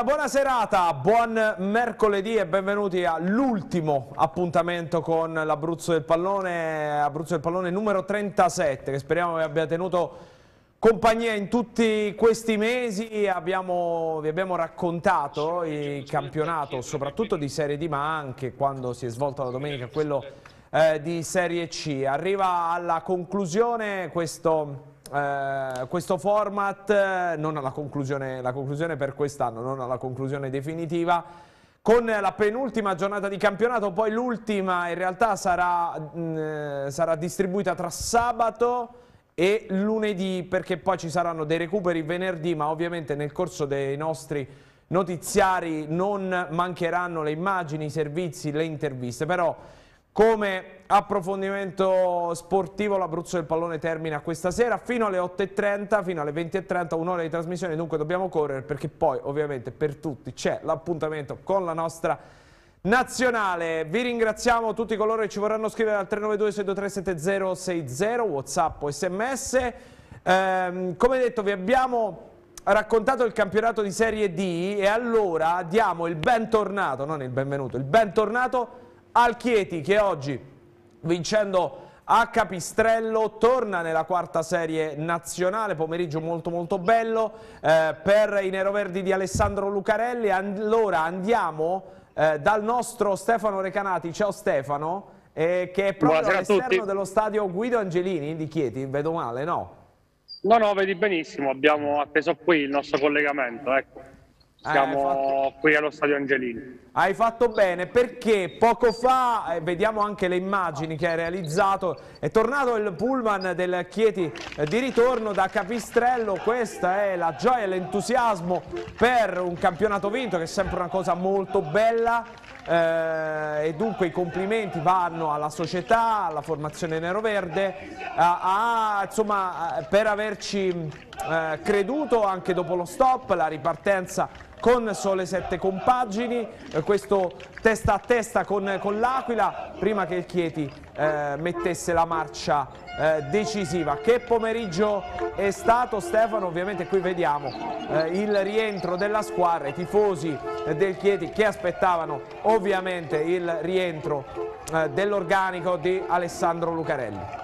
Una buona serata, buon mercoledì e benvenuti all'ultimo appuntamento con l'Abruzzo del Pallone, Abruzzo del Pallone numero 37 che speriamo vi abbia tenuto compagnia in tutti questi mesi, abbiamo, vi abbiamo raccontato il campionato soprattutto di Serie D ma anche quando si è svolto la domenica quello eh, di Serie C. Arriva alla conclusione questo eh, questo format, eh, non alla conclusione, la conclusione per quest'anno, non alla conclusione definitiva, con la penultima giornata di campionato, poi l'ultima in realtà sarà, mh, mm, eh, sarà distribuita tra sabato e lunedì perché poi ci saranno dei recuperi venerdì ma ovviamente nel corso dei nostri notiziari non mancheranno le immagini, i servizi, le interviste. Però come approfondimento sportivo l'Abruzzo del Pallone termina questa sera fino alle 8.30, fino alle 20.30, un'ora di trasmissione, dunque dobbiamo correre perché poi ovviamente per tutti c'è l'appuntamento con la nostra nazionale. Vi ringraziamo tutti coloro che ci vorranno scrivere al 392-623-7060, Whatsapp o SMS. Eh, come detto vi abbiamo raccontato il campionato di Serie D e allora diamo il bentornato, non il benvenuto, il bentornato al Chieti che oggi vincendo a Capistrello torna nella quarta serie nazionale, pomeriggio molto molto bello eh, per i neroverdi di Alessandro Lucarelli. Allora andiamo eh, dal nostro Stefano Recanati, ciao Stefano, eh, che è proprio all'esterno dello stadio Guido Angelini di Chieti, vedo male, no? No, no, vedi benissimo, abbiamo atteso qui il nostro collegamento, ecco. Siamo fatto... qui allo Stadio Angelini. Hai fatto bene perché poco fa, eh, vediamo anche le immagini che hai realizzato, è tornato il pullman del Chieti eh, di ritorno da Capistrello, questa è la gioia e l'entusiasmo per un campionato vinto che è sempre una cosa molto bella eh, e dunque i complimenti vanno alla società, alla formazione neroverde, a, a, insomma, per averci eh, creduto anche dopo lo stop, la ripartenza con sole sette compagini, eh, questo testa a testa con, con l'Aquila prima che il Chieti eh, mettesse la marcia eh, decisiva. Che pomeriggio è stato Stefano? Ovviamente qui vediamo eh, il rientro della squadra, i tifosi del Chieti che aspettavano ovviamente il rientro eh, dell'organico di Alessandro Lucarelli.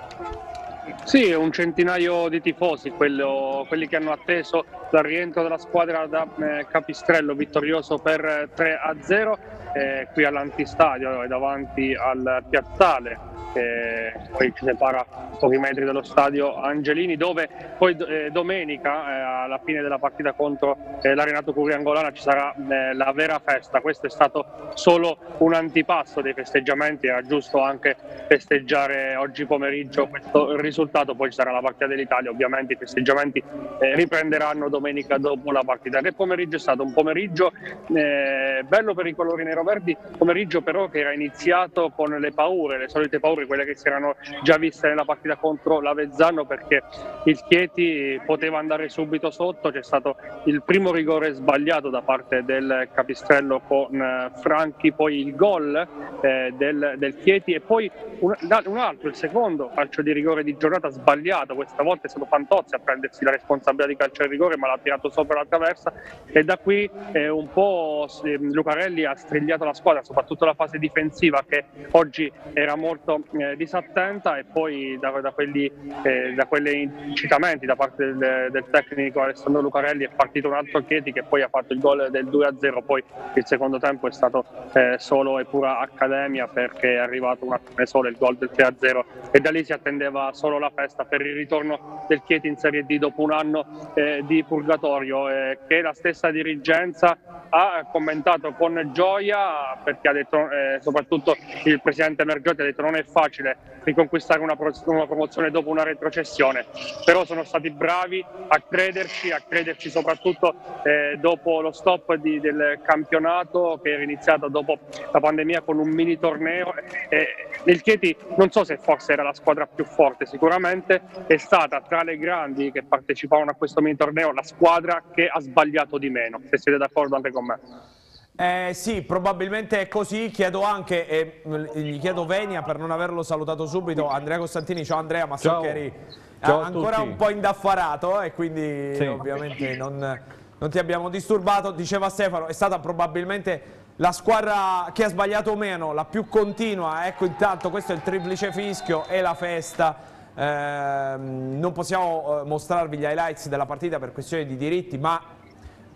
Sì, un centinaio di tifosi, quello, quelli che hanno atteso dal rientro della squadra da eh, Capistrello vittorioso per 3 a 0 eh, qui all'antistadio davanti al piazzale che poi ci separa pochi metri dallo stadio Angelini, dove poi eh, domenica, eh, alla fine della partita contro eh, l'Arenato Curiangolana, ci sarà eh, la vera festa. Questo è stato solo un antipasto dei festeggiamenti, era giusto anche festeggiare oggi pomeriggio questo risultato, poi ci sarà la partita dell'Italia, ovviamente i festeggiamenti eh, riprenderanno domenica dopo la partita. Che pomeriggio è stato? Un pomeriggio eh, bello per i colori nero-verdi, pomeriggio però che era iniziato con le paure, le solite paure quelle che si erano già viste nella partita contro l'Avezzano perché il Chieti poteva andare subito sotto, c'è stato il primo rigore sbagliato da parte del Capistrello con eh, Franchi, poi il gol eh, del, del, Chieti e poi un, un, altro, il secondo calcio di rigore di giornata sbagliato, questa volta è stato Fantozzi a prendersi la responsabilità di calcio di rigore ma l'ha tirato sopra la traversa. E da qui eh, un po' Lucarelli ha strigliato la squadra, soprattutto la fase difensiva che oggi era molto eh, disattenta e poi da, da, quelli, eh, da quegli incitamenti da parte del, del, tecnico Alessandro Lucarelli è partito un altro Chieti che poi ha fatto il gol del 2-0, poi il secondo tempo è stato eh, solo e pura accademia perché è arrivato un attimo solo il gol del 3-0 e da lì si attendeva solo la festa per il ritorno del Chieti in Serie D dopo un anno eh, di purgatorio eh, che la stessa dirigenza ha commentato con gioia perché ha detto eh, soprattutto il presidente Mergiotti ha detto non è facile riconquistare una, una, promozione dopo una retrocessione, però sono stati bravi a crederci, a crederci soprattutto eh, dopo lo stop di, del campionato che era iniziato dopo la pandemia con un mini torneo. Eh, il Chieti non so se forse era la squadra più forte, sicuramente è stata tra le grandi che partecipavano a questo mini torneo la squadra che ha sbagliato di meno, se siete d'accordo anche con me. Eh, sì, probabilmente è così. Chiedo anche, e gli chiedo Venia per non averlo salutato subito, Andrea Costantini. Ciao Andrea, ma so che eri Ciao ancora un po' indaffarato e quindi sì. ovviamente non, non ti abbiamo disturbato, diceva Stefano, è stata probabilmente la squadra che ha sbagliato meno, la più continua, ecco intanto questo è il triplice fischio e la festa, eh, non possiamo eh, mostrarvi gli highlights della partita per questioni di diritti, ma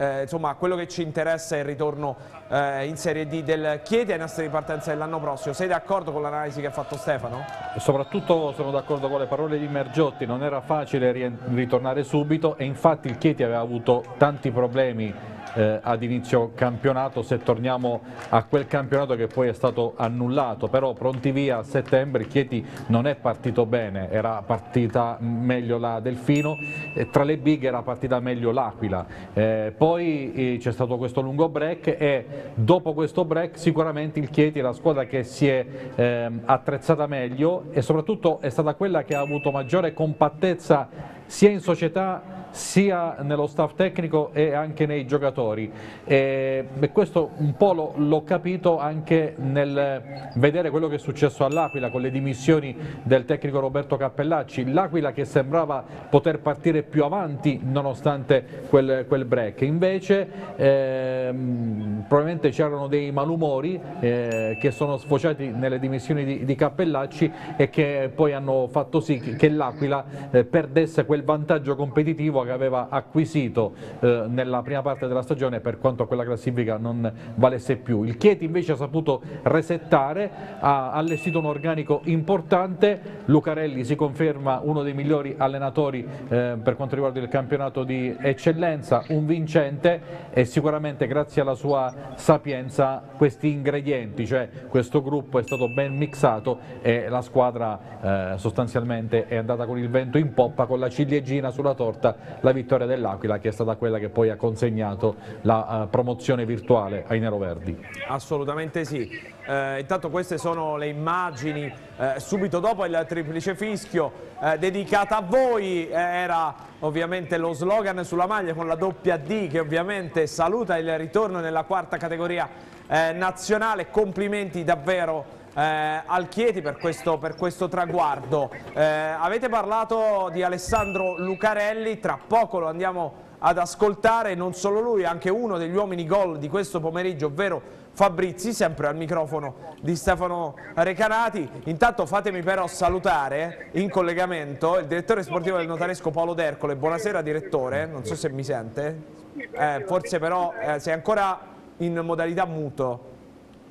eh, insomma quello che ci interessa è il ritorno eh, in Serie D del Chieti ai nastri di partenza dell'anno prossimo. Sei d'accordo con l'analisi che ha fatto Stefano? Soprattutto sono d'accordo con le parole di Mergiotti, non era facile ritornare subito e infatti il Chieti aveva avuto tanti problemi eh, ad inizio campionato se torniamo a quel campionato che poi è stato annullato. Però pronti via a settembre Chieti non è partito bene era partita meglio la Delfino e tra le big era partita meglio l'Aquila. Eh, poi eh, c'è stato questo lungo break e dopo questo break sicuramente il Chieti è la squadra che si è ehm, attrezzata meglio e soprattutto è stata quella che ha avuto maggiore compattezza sia in società sia nello staff tecnico e anche nei giocatori. E, questo un po' l'ho capito anche nel vedere quello che è successo all'Aquila con le dimissioni del tecnico Roberto Cappellacci, l'Aquila che sembrava poter partire più avanti nonostante quel, quel break, invece ehm, probabilmente c'erano dei malumori eh, che sono sfociati nelle dimissioni di, di, Cappellacci e che poi hanno fatto sì che, che l'Aquila eh, perdesse quel vantaggio competitivo che aveva acquisito eh, nella prima parte della stagione per quanto quella classifica non valesse più. Il Chieti invece ha saputo resettare, ha allestito un organico importante, Lucarelli si conferma uno dei migliori allenatori eh, per quanto riguarda il campionato di eccellenza, un vincente e sicuramente grazie alla sua sapienza questi ingredienti, cioè questo gruppo è stato ben mixato e la squadra eh, sostanzialmente è andata con il vento in poppa con la ciliegina sulla torta la vittoria dell'Aquila che è stata quella che poi ha consegnato la uh, promozione virtuale ai neroverdi. Assolutamente sì. Eh, intanto queste sono le immagini eh, subito dopo il triplice fischio eh, dedicata a voi eh, era ovviamente lo slogan sulla maglia con la doppia D che ovviamente saluta il ritorno nella quarta categoria eh, nazionale complimenti davvero eh, al Chieti per questo, per questo traguardo. Eh, avete parlato di Alessandro Lucarelli, tra poco lo andiamo ad ascoltare, non solo lui, anche uno degli uomini gol di questo pomeriggio, ovvero Fabrizi, sempre al microfono di Stefano Recanati. Intanto fatemi però salutare in collegamento il direttore sportivo del notaresco Paolo D'Ercole. Buonasera direttore, non so se mi sente. Eh, forse però eh, sei ancora in modalità muto,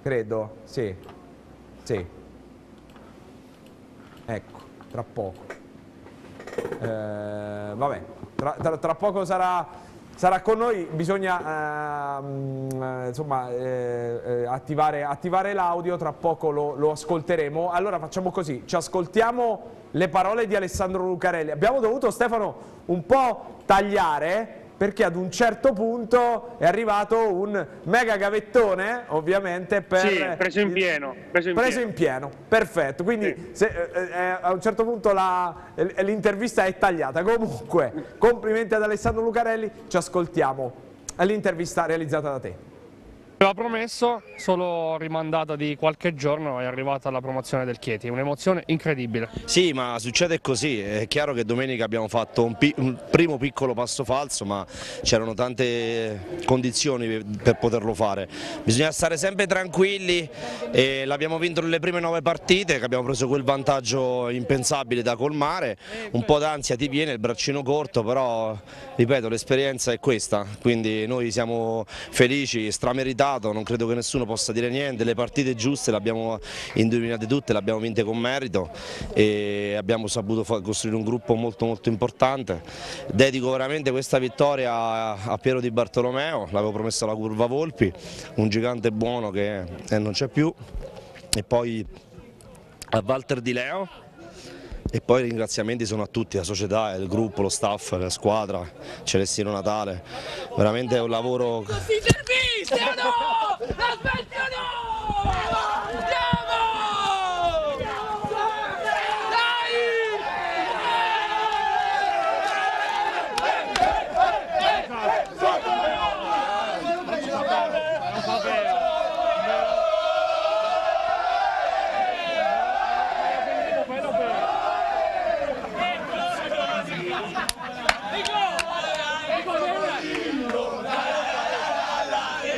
credo, sì. Sì. Ecco, tra poco. Eh, vabbè, tra, tra, tra, poco sarà, sarà, con noi, bisogna ehm, eh, insomma, eh, eh, attivare, attivare l'audio, tra poco lo, lo ascolteremo. Allora facciamo così, ci ascoltiamo le parole di Alessandro Lucarelli. Abbiamo dovuto, Stefano, un po' tagliare perché ad un certo punto è arrivato un mega gavettone, ovviamente, per... Sì, preso in pieno. Preso in, preso pieno. in pieno. perfetto. Quindi sì. se, eh, eh, a un certo punto l'intervista è tagliata. Comunque, complimenti ad Alessandro Lucarelli, ci ascoltiamo l'intervista realizzata da te. Aveva promesso, solo rimandata di qualche giorno è arrivata la promozione del Chieti, un'emozione incredibile. Sì, ma succede così, è chiaro che domenica abbiamo fatto un, pi un primo piccolo passo falso, ma c'erano tante condizioni per poterlo fare. Bisogna stare sempre tranquilli l'abbiamo vinto nelle prime nove partite, che abbiamo preso quel vantaggio impensabile da colmare, un po' d'ansia ti viene, il braccino corto, però ripeto l'esperienza è questa, quindi noi siamo felici, strameritati meritato, non credo che nessuno possa dire niente, le partite giuste le abbiamo indovinate tutte, le abbiamo vinte con merito e abbiamo saputo costruire un gruppo molto molto importante. Dedico veramente questa vittoria a Piero Di Bartolomeo, l'avevo promesso alla curva Volpi, un gigante buono che non c'è più e poi a Walter Di Leo e poi i ringraziamenti sono a tutti, la società, il gruppo, lo staff, la squadra, Celestino Natale, veramente è un lavoro... Cristiano! Aspettiamo!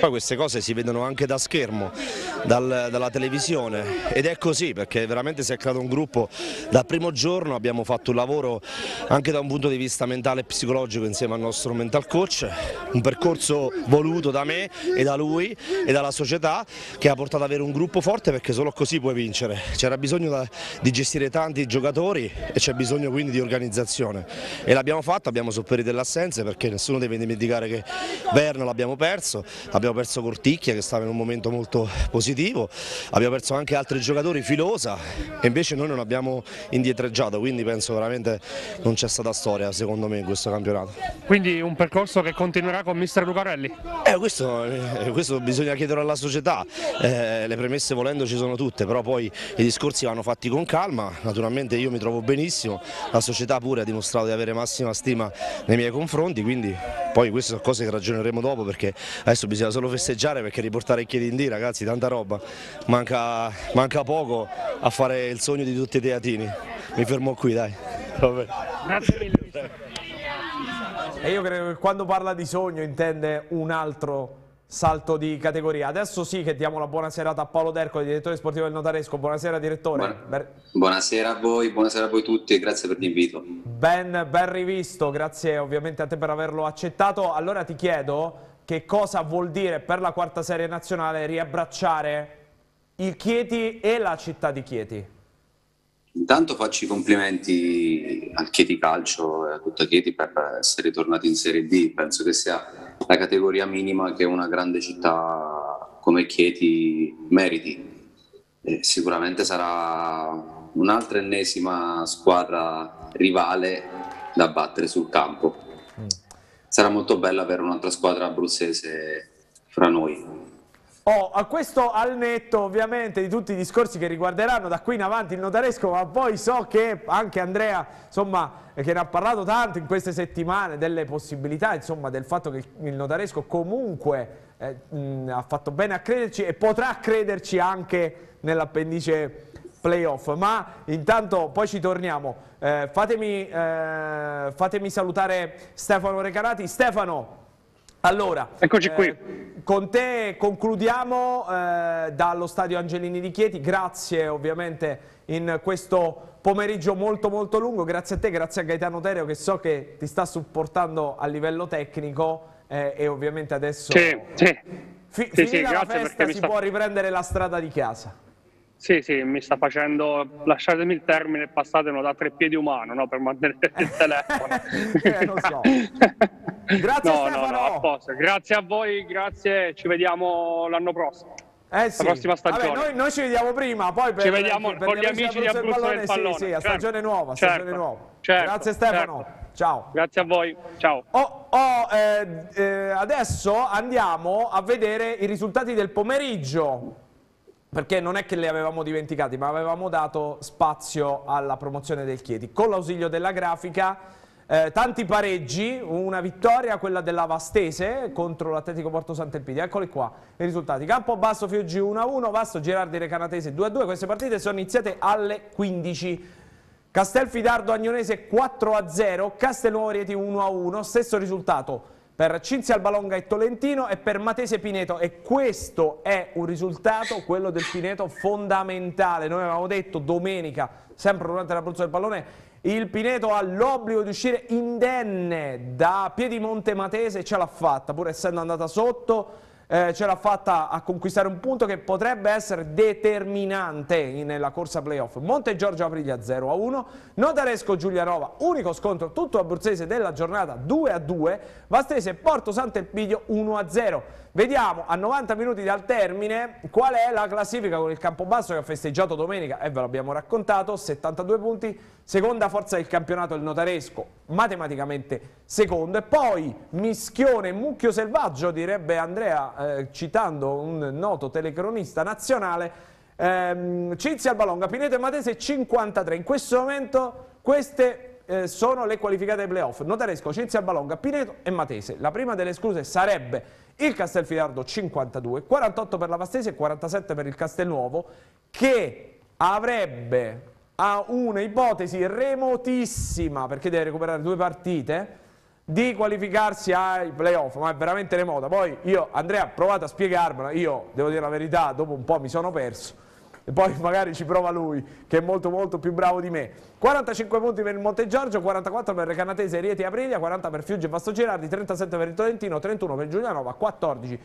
Poi queste cose si vedono anche da schermo, dal, dalla televisione. Ed è così perché veramente si è creato un gruppo. Dal primo giorno, abbiamo fatto un lavoro anche da un punto di vista mentale e psicologico insieme al nostro mental coach, un percorso voluto da me e da lui e dalla società che ha portato ad avere un gruppo forte perché solo così puoi vincere. C'era bisogno da, di gestire tanti giocatori e c'è bisogno quindi di organizzazione. E l'abbiamo fatto, abbiamo sopperito delle assenze perché nessuno deve dimenticare che Verno l'abbiamo perso, abbiamo perso Corticchia che stava in un momento molto positivo, abbiamo perso anche altri giocatori, Filosa e invece noi non abbiamo indietreggiato, quindi penso veramente non c'è stata storia secondo me in questo campionato. Quindi un percorso che continuerà con mister Lucarelli? Eh, questo, eh, questo, bisogna chiedere alla società, eh, le premesse volendo ci sono tutte, però poi i discorsi vanno fatti con calma, naturalmente io mi trovo benissimo, la società pure ha dimostrato di avere massima stima nei miei confronti, quindi poi queste sono cose che ragioneremo dopo perché adesso bisogna solo festeggiare perché riportare i chiedi in D ragazzi, tanta roba, manca, manca poco a fare il sogno di tutti i teatini, mi fermo qui dai. Vabbè. Grazie mille. E io credo che quando parla di sogno intende un altro salto di categoria. Adesso sì che diamo la buona serata a Paolo Derco, direttore sportivo del Notaresco. Buonasera direttore. Buona, buonasera a voi, buonasera a voi tutti e grazie per l'invito. Ben, ben rivisto, grazie ovviamente a te per averlo accettato. Allora ti chiedo che cosa vuol dire per la quarta serie nazionale riabbracciare il Chieti e la città di Chieti. Intanto faccio i complimenti al Chieti Calcio e a tutta Chieti per essere tornati in Serie D. Penso che sia la categoria minima che una grande città come Chieti meriti. E sicuramente sarà un'altra ennesima squadra rivale da battere sul campo. Sarà molto bello avere un'altra squadra abruzzese fra noi. Oh, a questo al netto ovviamente di tutti i discorsi che riguarderanno da qui in avanti il notaresco, ma poi so che anche Andrea, insomma, che ne ha parlato tanto in queste settimane delle possibilità, insomma, del fatto che il notaresco comunque eh, mh, ha fatto bene a crederci e potrà crederci anche nell'appendice playoff. Ma intanto poi ci torniamo. Eh, fatemi, eh, fatemi salutare Stefano Recanati. Stefano, allora, eccoci qui. Eh, con te concludiamo eh, dallo stadio Angelini di Chieti. Grazie ovviamente in questo pomeriggio molto molto lungo. Grazie a te, grazie a Gaetano Tereo che so che ti sta supportando a livello tecnico eh, e ovviamente adesso sì, sì. Fi sì, finita sì, la festa si sta... può riprendere la strada di casa. Sì, sì, mi sta facendo, lasciatemi il termine, passatelo da tre piedi umano no, per mantenere il telefono. eh, lo so. Grazie no, Stefano. No, no, a Grazie a voi, grazie, ci vediamo l'anno prossimo. Eh sì. La prossima stagione. Vabbè, noi, noi, ci vediamo prima, poi per, ci vediamo per, con gli amici di Abruzzo del, del Pallone. Sì, sì, a certo. stagione nuova, certo. stagione nuova. Certo. Grazie Stefano. Certo. Ciao. Grazie a voi. Ciao. Oh, oh, eh, eh, adesso andiamo a vedere i risultati del pomeriggio perché non è che li avevamo dimenticati, ma avevamo dato spazio alla promozione del Chieti. Con l'ausilio della grafica, eh, tanti pareggi, una vittoria, quella della Vastese contro l'Atletico Porto Sant'Elpidio. Eccoli qua i risultati. Campo Basso Fioggi 1-1, Vasto Gerardi Recanatese 2-2. Queste partite sono iniziate alle 15. Castelfidardo Agnonese 4-0, Castelnuovo Rieti 1-1, stesso risultato per Cinzia Albalonga e Tolentino e per Matese Pineto e questo è un risultato, quello del Pineto, fondamentale. Noi avevamo detto domenica, sempre durante la del pallone, il Pineto ha l'obbligo di uscire indenne da Piedimonte Matese, ce l'ha fatta, pur essendo andata sotto, eh, ce l'ha fatta a conquistare un punto che potrebbe essere determinante nella corsa playoff. Monte Giorgio Aprilia 0-1, Notaresco Giulianova, unico scontro tutto abruzzese della giornata 2-2, Vastese Porto Sant'Elpidio 1-0. Vediamo a 90 minuti dal termine qual è la classifica con il Campobasso che ha festeggiato domenica e ve l'abbiamo raccontato, 72 punti, seconda forza del campionato il Notaresco, matematicamente secondo. E poi mischione mucchio selvaggio direbbe Andrea eh, citando un noto telecronista nazionale. Ehm, Cinzia Albalonga, Pineto e Matese 53, in questo momento queste eh, sono le qualificate playoff, Notaresco, Cinzia Albalonga, Pineto e Matese, la prima delle escluse sarebbe il Castelfidardo 52, 48 per la Vastese e 47 per il Castelnuovo che avrebbe a una ipotesi remotissima perché deve recuperare due partite di qualificarsi ai playoff, ma è veramente remota. Poi io, Andrea, provate a spiegarmela, io devo dire la verità, dopo un po' mi sono perso e poi magari ci prova lui che è molto molto più bravo di me. 45 punti per il Monte Giorgio 44 per Recanatese e Rieti Aprilia 40 per Fiugge e Vasto Girardi 37 per il Tolentino 31 per Giulianova 14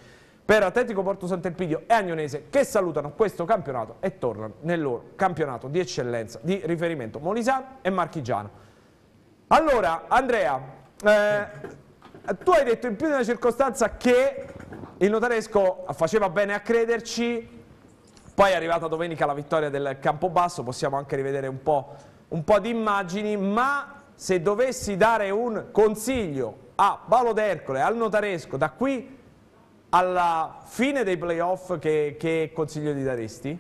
per Atletico Porto Sant'Elpidio e Agnonese che salutano questo campionato e tornano nel loro campionato di eccellenza di riferimento Molisano e Marchigiano. Allora Andrea eh, tu hai detto in più di una circostanza che il notaresco faceva bene a crederci poi è arrivata domenica la vittoria del Campobasso, possiamo anche rivedere un po', un po di immagini, ma se dovessi dare un consiglio a Paolo D'Ercole, al Notaresco, da qui alla fine dei playoff, che, che consiglio gli daresti?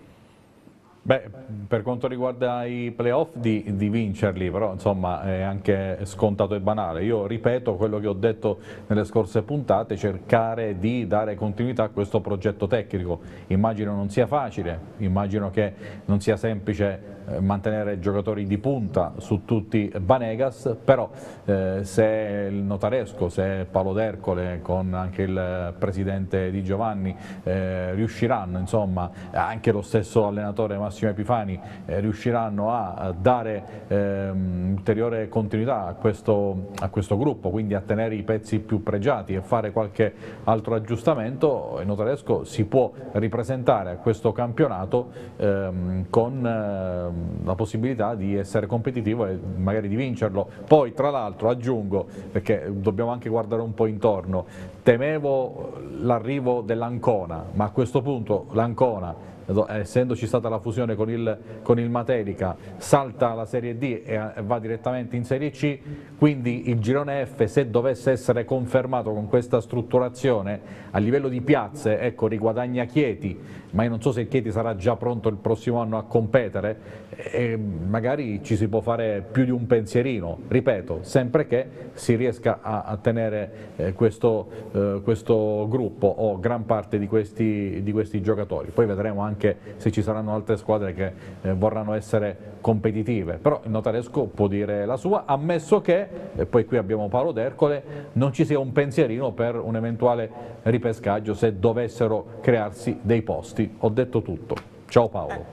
Beh, per quanto riguarda i playoff di, di, vincerli, però insomma è anche scontato e banale. Io ripeto quello che ho detto nelle scorse puntate, cercare di dare continuità a questo progetto tecnico. Immagino non sia facile, immagino che non sia semplice eh, mantenere giocatori di punta su tutti Banegas, però eh, se il Notaresco, se Paolo D'Ercole con anche il presidente Di Giovanni eh, riusciranno, insomma anche lo stesso allenatore Massimo Epifani eh, riusciranno a dare ehm, ulteriore continuità a questo, a questo gruppo, quindi a tenere i pezzi più pregiati e fare qualche altro aggiustamento, il Notaresco si può ripresentare a questo campionato ehm, con ehm, la possibilità di essere competitivo e magari di vincerlo. Poi tra l'altro aggiungo, perché dobbiamo anche guardare un po' intorno, temevo l'arrivo dell'Ancona, ma a questo punto l'Ancona essendoci stata la fusione con il, con il Materica, salta la Serie D e va direttamente in Serie C, quindi il girone F se dovesse essere confermato con questa strutturazione a livello di piazze, ecco, riguadagna Chieti, ma io non so se Chieti sarà già pronto il prossimo anno a competere e magari ci si può fare più di un pensierino, ripeto, sempre che si riesca a, a tenere eh, questo, eh, questo, gruppo o gran parte di questi, di questi, giocatori. Poi vedremo anche se ci saranno altre squadre che eh, vorranno essere competitive, però il Notaresco può dire la sua, ammesso che, e poi qui abbiamo Paolo D'Ercole, non ci sia un pensierino per un eventuale ripescaggio se dovessero crearsi dei posti. Ho detto tutto. Ciao Paolo.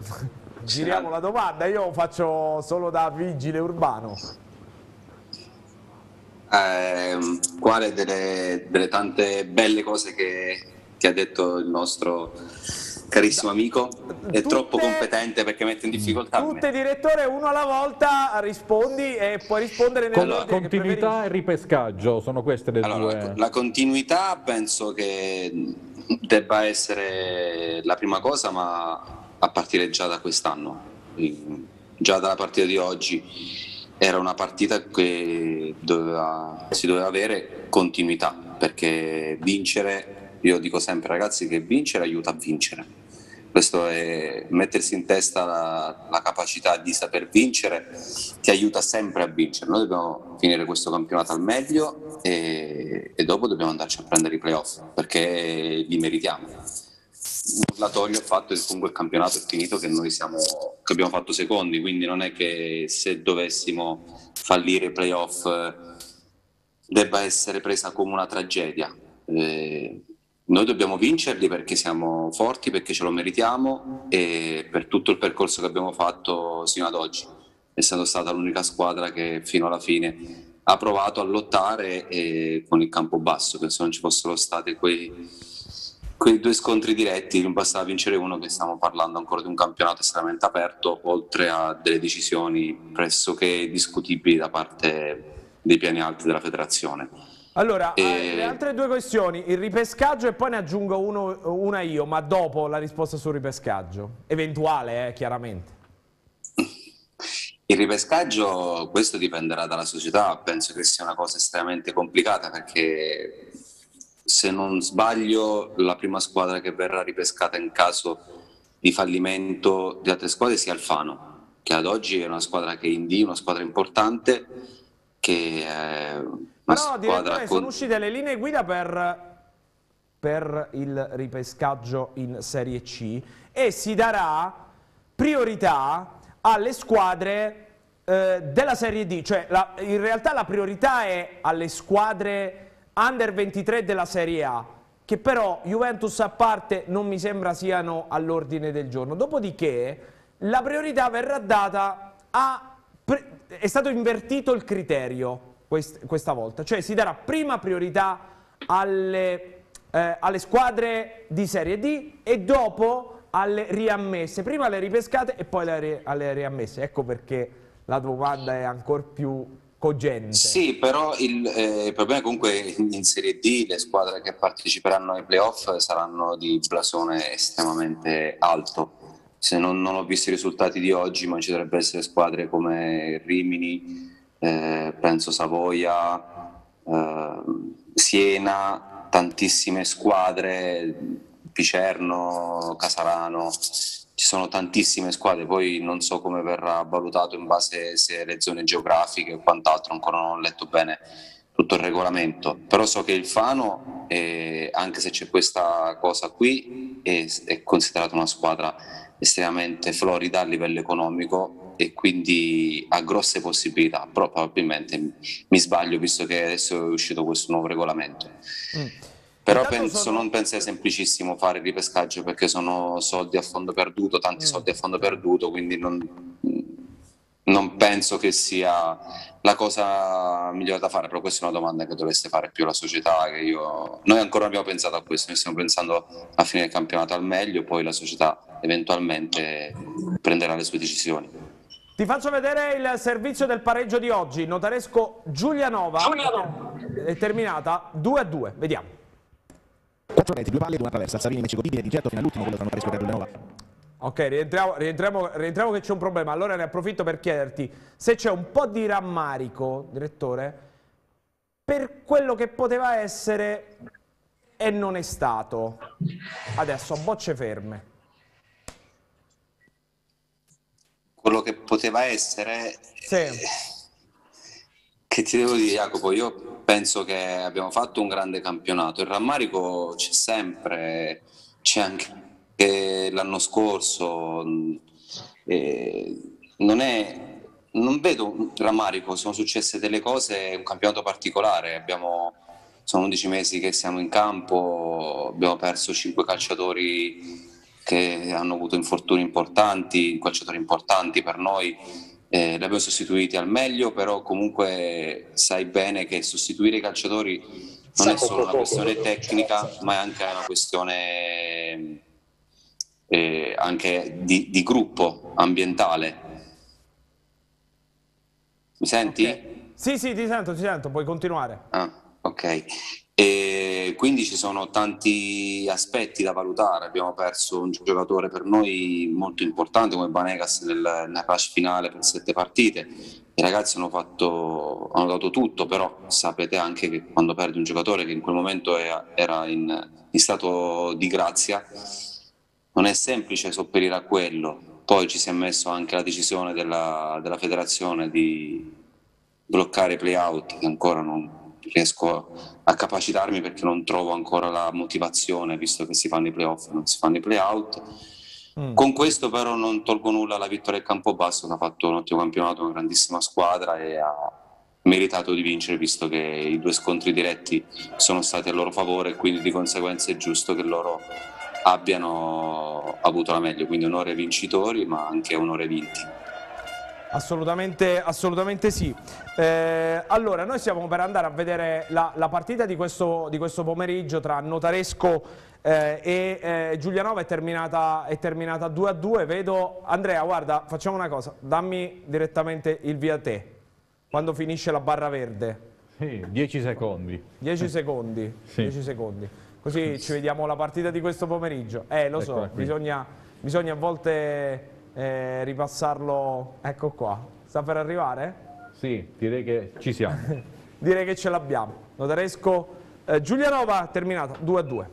Giriamo la domanda, io faccio solo da vigile urbano. Eh, quale delle, delle, tante belle cose che, che, ha detto il nostro carissimo amico? È tutte, troppo competente perché mette in difficoltà. Tutte direttore, uno alla volta rispondi e puoi rispondere nel allora, Continuità e ripescaggio, sono queste le allora, due. La continuità penso che debba essere la prima cosa, ma a partire già da quest'anno. Già dalla partita di oggi era una partita che doveva, si doveva avere continuità, perché vincere, io dico sempre ragazzi che vincere aiuta a vincere. Questo è mettersi in testa la, la capacità di saper vincere, ti aiuta sempre a vincere. Noi dobbiamo finire questo campionato al meglio e, e dopo dobbiamo andarci a prendere i playoff perché li meritiamo nulla toglie il fatto che comunque il campionato è finito, che noi siamo, che abbiamo fatto secondi, quindi non è che se dovessimo fallire i playoff debba essere presa come una tragedia. Eh, noi dobbiamo vincerli perché siamo forti, perché ce lo meritiamo e per tutto il percorso che abbiamo fatto sino ad oggi, essendo stata l'unica squadra che fino alla fine ha provato a lottare eh, con il campo basso, che se non ci fossero stati quei quei due scontri diretti non bastava vincere uno che stiamo parlando ancora di un campionato estremamente aperto oltre a delle decisioni pressoché discutibili da parte dei piani alti della federazione allora, e... Eh, le altre due questioni, il ripescaggio e poi ne aggiungo uno, una io, ma dopo la risposta sul ripescaggio, eventuale eh, chiaramente. Il ripescaggio, questo dipenderà dalla società, penso che sia una cosa estremamente complicata perché se non sbaglio, la prima squadra che verrà ripescata in caso di fallimento di altre squadre sia Alfano, che ad oggi è una squadra che è in D, una squadra importante, che è una Però, squadra con... sono uscite le linee guida per, per il ripescaggio in Serie C e si darà priorità alle squadre eh, della Serie D, cioè la, in realtà la priorità è alle squadre under 23 della Serie A, che però Juventus a parte non mi sembra siano all'ordine del giorno. Dopodiché la priorità verrà data a... è stato invertito il criterio quest, questa volta, cioè si darà prima priorità alle, eh, alle squadre di Serie D e dopo alle riammesse, prima alle ripescate e poi alle, riammesse, ecco perché la domanda è ancora più cogente. Sì, però il, eh, problema è comunque in Serie D le squadre che parteciperanno ai playoff saranno di blasone estremamente alto. Se non, non ho visto i risultati di oggi, ma ci dovrebbero essere squadre come Rimini, eh, penso Savoia, eh, Siena, tantissime squadre, Picerno, Casarano ci sono tantissime squadre, poi non so come verrà valutato in base se le zone geografiche o quant'altro, ancora non ho letto bene tutto il regolamento, però so che il Fano, eh, anche se c'è questa cosa qui, è, è considerato una squadra estremamente florida a livello economico e quindi ha grosse possibilità, però probabilmente mi sbaglio visto che adesso è uscito questo nuovo regolamento. Mm. Però penso, sono... non penso sia semplicissimo fare il ripescaggio perché sono soldi a fondo perduto, tanti mm. soldi a fondo perduto, quindi non, non, penso che sia la cosa migliore da fare, però questa è una domanda che dovreste fare più alla società. Io... Noi ancora abbiamo pensato a questo, noi stiamo pensando a finire il campionato al meglio, poi la società eventualmente prenderà le sue decisioni. Ti faccio vedere il servizio del pareggio di oggi, notaresco Giulianova, Giulianova. è terminata 2 a 2, vediamo. 4 metri, due palle ed una traversa. Savini invece Godini di getto fino all'ultimo, quello tra Notaresco e Giulianova. Ok, rientriamo, rientriamo, rientriamo che c'è un problema. Allora ne approfitto per chiederti se c'è un po' di rammarico, direttore, per quello che poteva essere e non è stato. Adesso a bocce ferme. Quello che poteva essere... Sì. Eh, che ti devo dire Jacopo, io penso che abbiamo fatto un grande campionato. Il rammarico c'è sempre, c'è anche l'anno scorso. Eh, non, è, non vedo un rammarico, sono successe delle cose, è un campionato particolare. Abbiamo, sono 11 mesi che siamo in campo, abbiamo perso 5 calciatori che hanno avuto infortuni importanti, calciatori importanti per noi eh, li abbiamo sostituiti al meglio, però comunque sai bene che sostituire i calciatori non è solo una questione tecnica, ma è anche una questione eh, anche di, di, gruppo ambientale. Mi senti? Okay. Sì, sì, ti sento, ti sento, puoi continuare. Ah, ok. E quindi ci sono tanti aspetti da valutare. Abbiamo perso un giocatore per noi molto importante come Banegas nel, nel rush finale per sette partite. I ragazzi hanno, fatto, hanno dato tutto, però sapete anche che quando perdi un giocatore che in quel momento era in, in stato di grazia, non è semplice sopperire a quello. Poi ci si è messo anche la decisione della, della federazione di bloccare i play-out che ancora non, riesco a capacitarmi perché non trovo ancora la motivazione visto che si fanno i playoff e non si fanno i playout. Mm. Con questo però non tolgo nulla alla vittoria del Campobasso che ha fatto un ottimo campionato, una grandissima squadra e ha meritato di vincere visto che i due scontri diretti sono stati a loro favore e quindi di conseguenza è giusto che loro abbiano avuto la meglio, quindi onore ai vincitori ma anche onore ai vinti. Assolutamente, assolutamente sì. Eh, allora, noi stiamo per andare a vedere la, la partita di questo, di questo, pomeriggio tra Notaresco eh, e eh, Giulianova, è terminata, è terminata 2 a 2. Vedo, Andrea, guarda, facciamo una cosa, dammi direttamente il via te, quando finisce la barra verde. Sì, 10 secondi. 10 secondi, sì. 10 secondi. Così ci vediamo la partita di questo pomeriggio. Eh, lo so, bisogna, bisogna a volte eh, ripassarlo, ecco qua. Sta per arrivare? Sì, direi che ci siamo. direi che ce l'abbiamo. Notaresco eh, Giulianova terminata 2 a 2.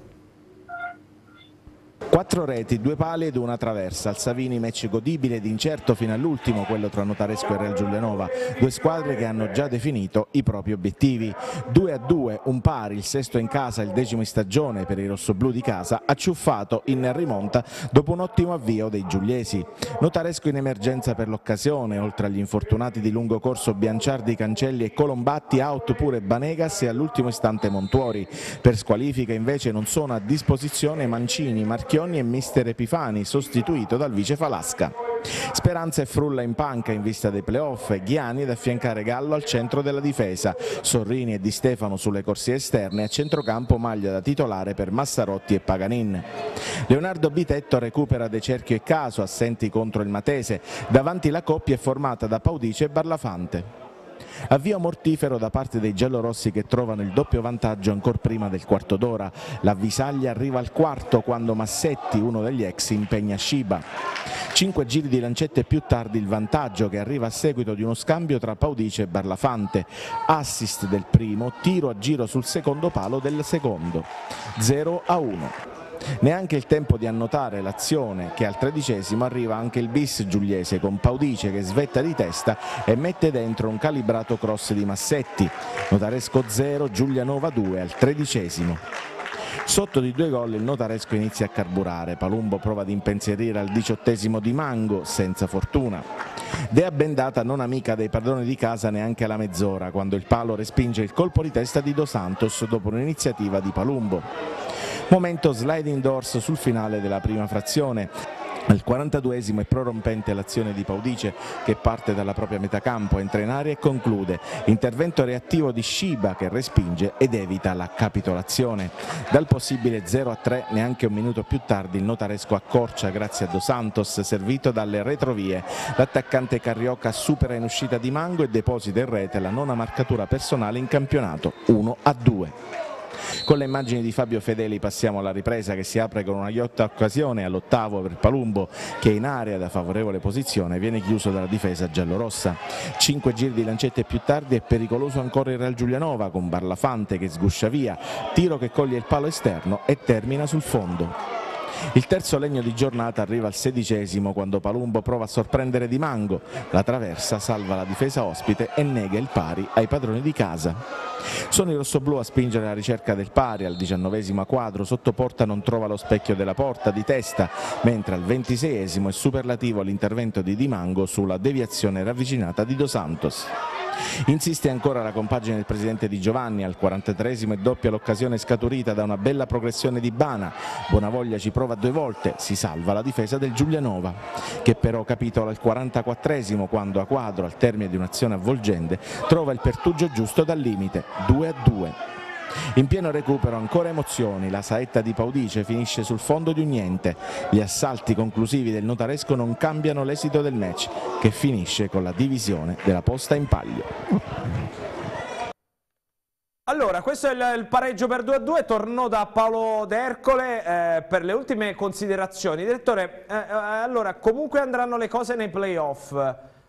Quattro reti, due pali ed una traversa. Al Savini match godibile ed incerto fino all'ultimo, quello tra Notaresco e Real Giulianova. Due squadre che hanno già definito i propri obiettivi. 2 a 2, un pari, il sesto in casa, il decimo in stagione per i rossoblù di casa, acciuffato in rimonta dopo un ottimo avvio dei giuliesi. Notaresco in emergenza per l'occasione, oltre agli infortunati di lungo corso Bianciardi, Cancelli e Colombatti, out pure Banegas e all'ultimo istante Montuori. Per squalifica invece non sono a disposizione Mancini, Marchionni e mister Epifani, sostituito dal vice Falasca. Speranza e Frulla in panca in vista dei playoff e Ghiani ad affiancare Gallo al centro della difesa, Sorrini e Di Stefano sulle corsie esterne a centrocampo maglia da titolare per Massarotti e Paganin. Leonardo Bitetto recupera De Cerchio e Caso assenti contro il Matese, davanti la coppia è formata da Paudice e Barlafante. Avvio mortifero da parte dei giallorossi che trovano il doppio vantaggio ancora prima del quarto d'ora. L'avvisaglia arriva al quarto quando Massetti, uno degli ex, impegna Shiba. Cinque giri di lancette più tardi il vantaggio che arriva a seguito di uno scambio tra Paudice e Barlafante. Assist del primo, tiro a giro sul secondo palo del secondo. 0 a 1. Neanche il tempo di annotare l'azione che al tredicesimo arriva anche il bis giuliese con Paudice che svetta di testa e mette dentro un calibrato cross di Massetti. Notaresco 0, Giulianova 2 al tredicesimo. Sotto di due gol il Notaresco inizia a carburare, Palumbo prova ad impensierire al diciottesimo di Mango, senza fortuna. Dea bendata non amica dei padroni di casa neanche alla mezz'ora, quando il palo respinge il colpo di testa di Dos Santos dopo un'iniziativa di Palumbo. Momento sliding doors sul finale della prima frazione. Al 42esimo è prorompente l'azione di Paudice che parte dalla propria metà campo, entra in aria e conclude. Intervento reattivo di Shiba che respinge ed evita la capitolazione. Dal possibile 0 a 3 neanche un minuto più tardi il notaresco accorcia grazie a Dos Santos servito dalle retrovie. L'attaccante Carrioca supera in uscita di Mango e deposita in rete la nona marcatura personale in campionato 1 a 2. Con le immagini di Fabio Fedeli passiamo alla ripresa che si apre con una ghiotta occasione all'ottavo per Palumbo che in area da favorevole posizione viene chiuso dalla difesa giallorossa. Cinque giri di lancette più tardi è pericoloso ancora il Real Giulianova con Barlafante che sguscia via, tiro che coglie il palo esterno e termina sul fondo. Il terzo legno di giornata arriva al sedicesimo quando Palumbo prova a sorprendere Di Mango. La traversa salva la difesa ospite e nega il pari ai padroni di casa. Sono i rossoblù a spingere la ricerca del pari. Al diciannovesimo quadro, sotto porta non trova lo specchio della porta di testa, mentre al ventiseiesimo è superlativo l'intervento di Di Mango sulla deviazione ravvicinata di Dos Santos. Insiste ancora la compagine del presidente Di Giovanni, al 43esimo è doppia l'occasione scaturita da una bella progressione di Bana, Buonavoglia ci prova due volte, si salva la difesa del Giulianova, che però capitola al 44esimo quando a quadro, al termine di un'azione avvolgente, trova il pertugio giusto dal limite, 2 a 2. In pieno recupero ancora emozioni, la saetta di Paudice finisce sul fondo di un niente, gli assalti conclusivi del notaresco non cambiano l'esito del match che finisce con la divisione della posta in palio. Allora, questo è il, il pareggio per 2-2, tornò da Paolo D'Ercole eh, per le ultime considerazioni. Direttore, eh, eh, allora, comunque andranno le cose nei playoff,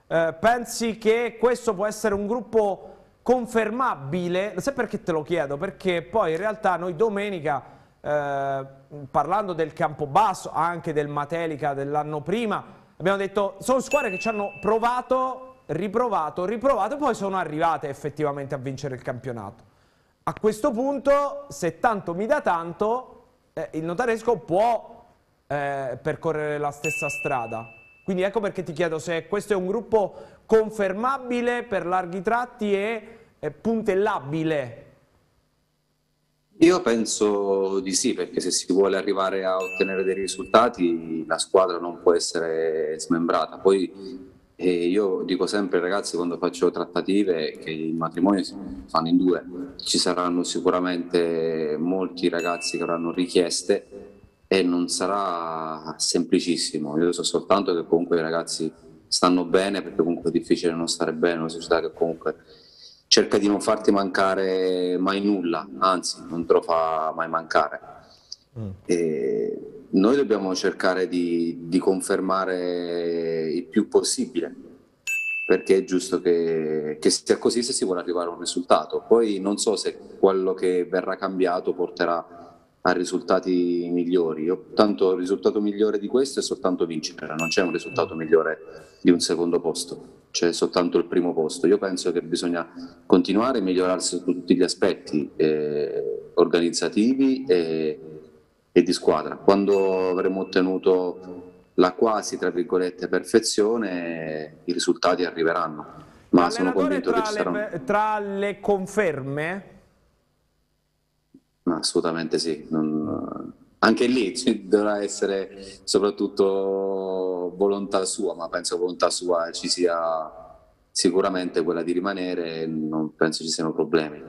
eh, pensi che questo può essere un gruppo confermabile, sai perché te lo chiedo? Perché poi in realtà noi domenica, eh, parlando del Campobasso, anche del Matelica dell'anno prima, abbiamo detto sono squadre che ci hanno provato, riprovato, riprovato e poi sono arrivate effettivamente a vincere il campionato. A questo punto, se tanto mi dà tanto, eh, il notaresco può eh, percorrere la stessa strada. Quindi ecco perché ti chiedo se questo è un gruppo confermabile per larghi tratti e è puntellabile? Io penso di sì, perché se si vuole arrivare a ottenere dei risultati la squadra non può essere smembrata. Poi eh, io dico sempre ai ragazzi quando faccio trattative che i matrimoni si fanno in due, ci saranno sicuramente molti ragazzi che avranno richieste e non sarà semplicissimo. Io so soltanto che comunque i ragazzi stanno bene perché comunque è difficile non stare bene in una società che comunque cerca di non farti mancare mai nulla, anzi non te lo fa mai mancare. Mm. noi dobbiamo cercare di, di, confermare il più possibile, perché è giusto che, che, sia così se si vuole arrivare a un risultato. Poi non so se quello che verrà cambiato porterà a risultati migliori. Io, tanto il risultato migliore di questo è soltanto vincere, non c'è un risultato migliore di un secondo posto, c'è soltanto il primo posto. Io penso che bisogna continuare a migliorarsi su tutti gli aspetti eh, organizzativi e, e di squadra. Quando avremo ottenuto la quasi, tra virgolette, perfezione, i risultati arriveranno. Ma sono convinto che ci saranno. Tra le conferme Assolutamente sì. Non... Anche lì dovrà essere soprattutto volontà sua, ma penso che volontà sua ci sia sicuramente quella di rimanere, non penso ci siano problemi.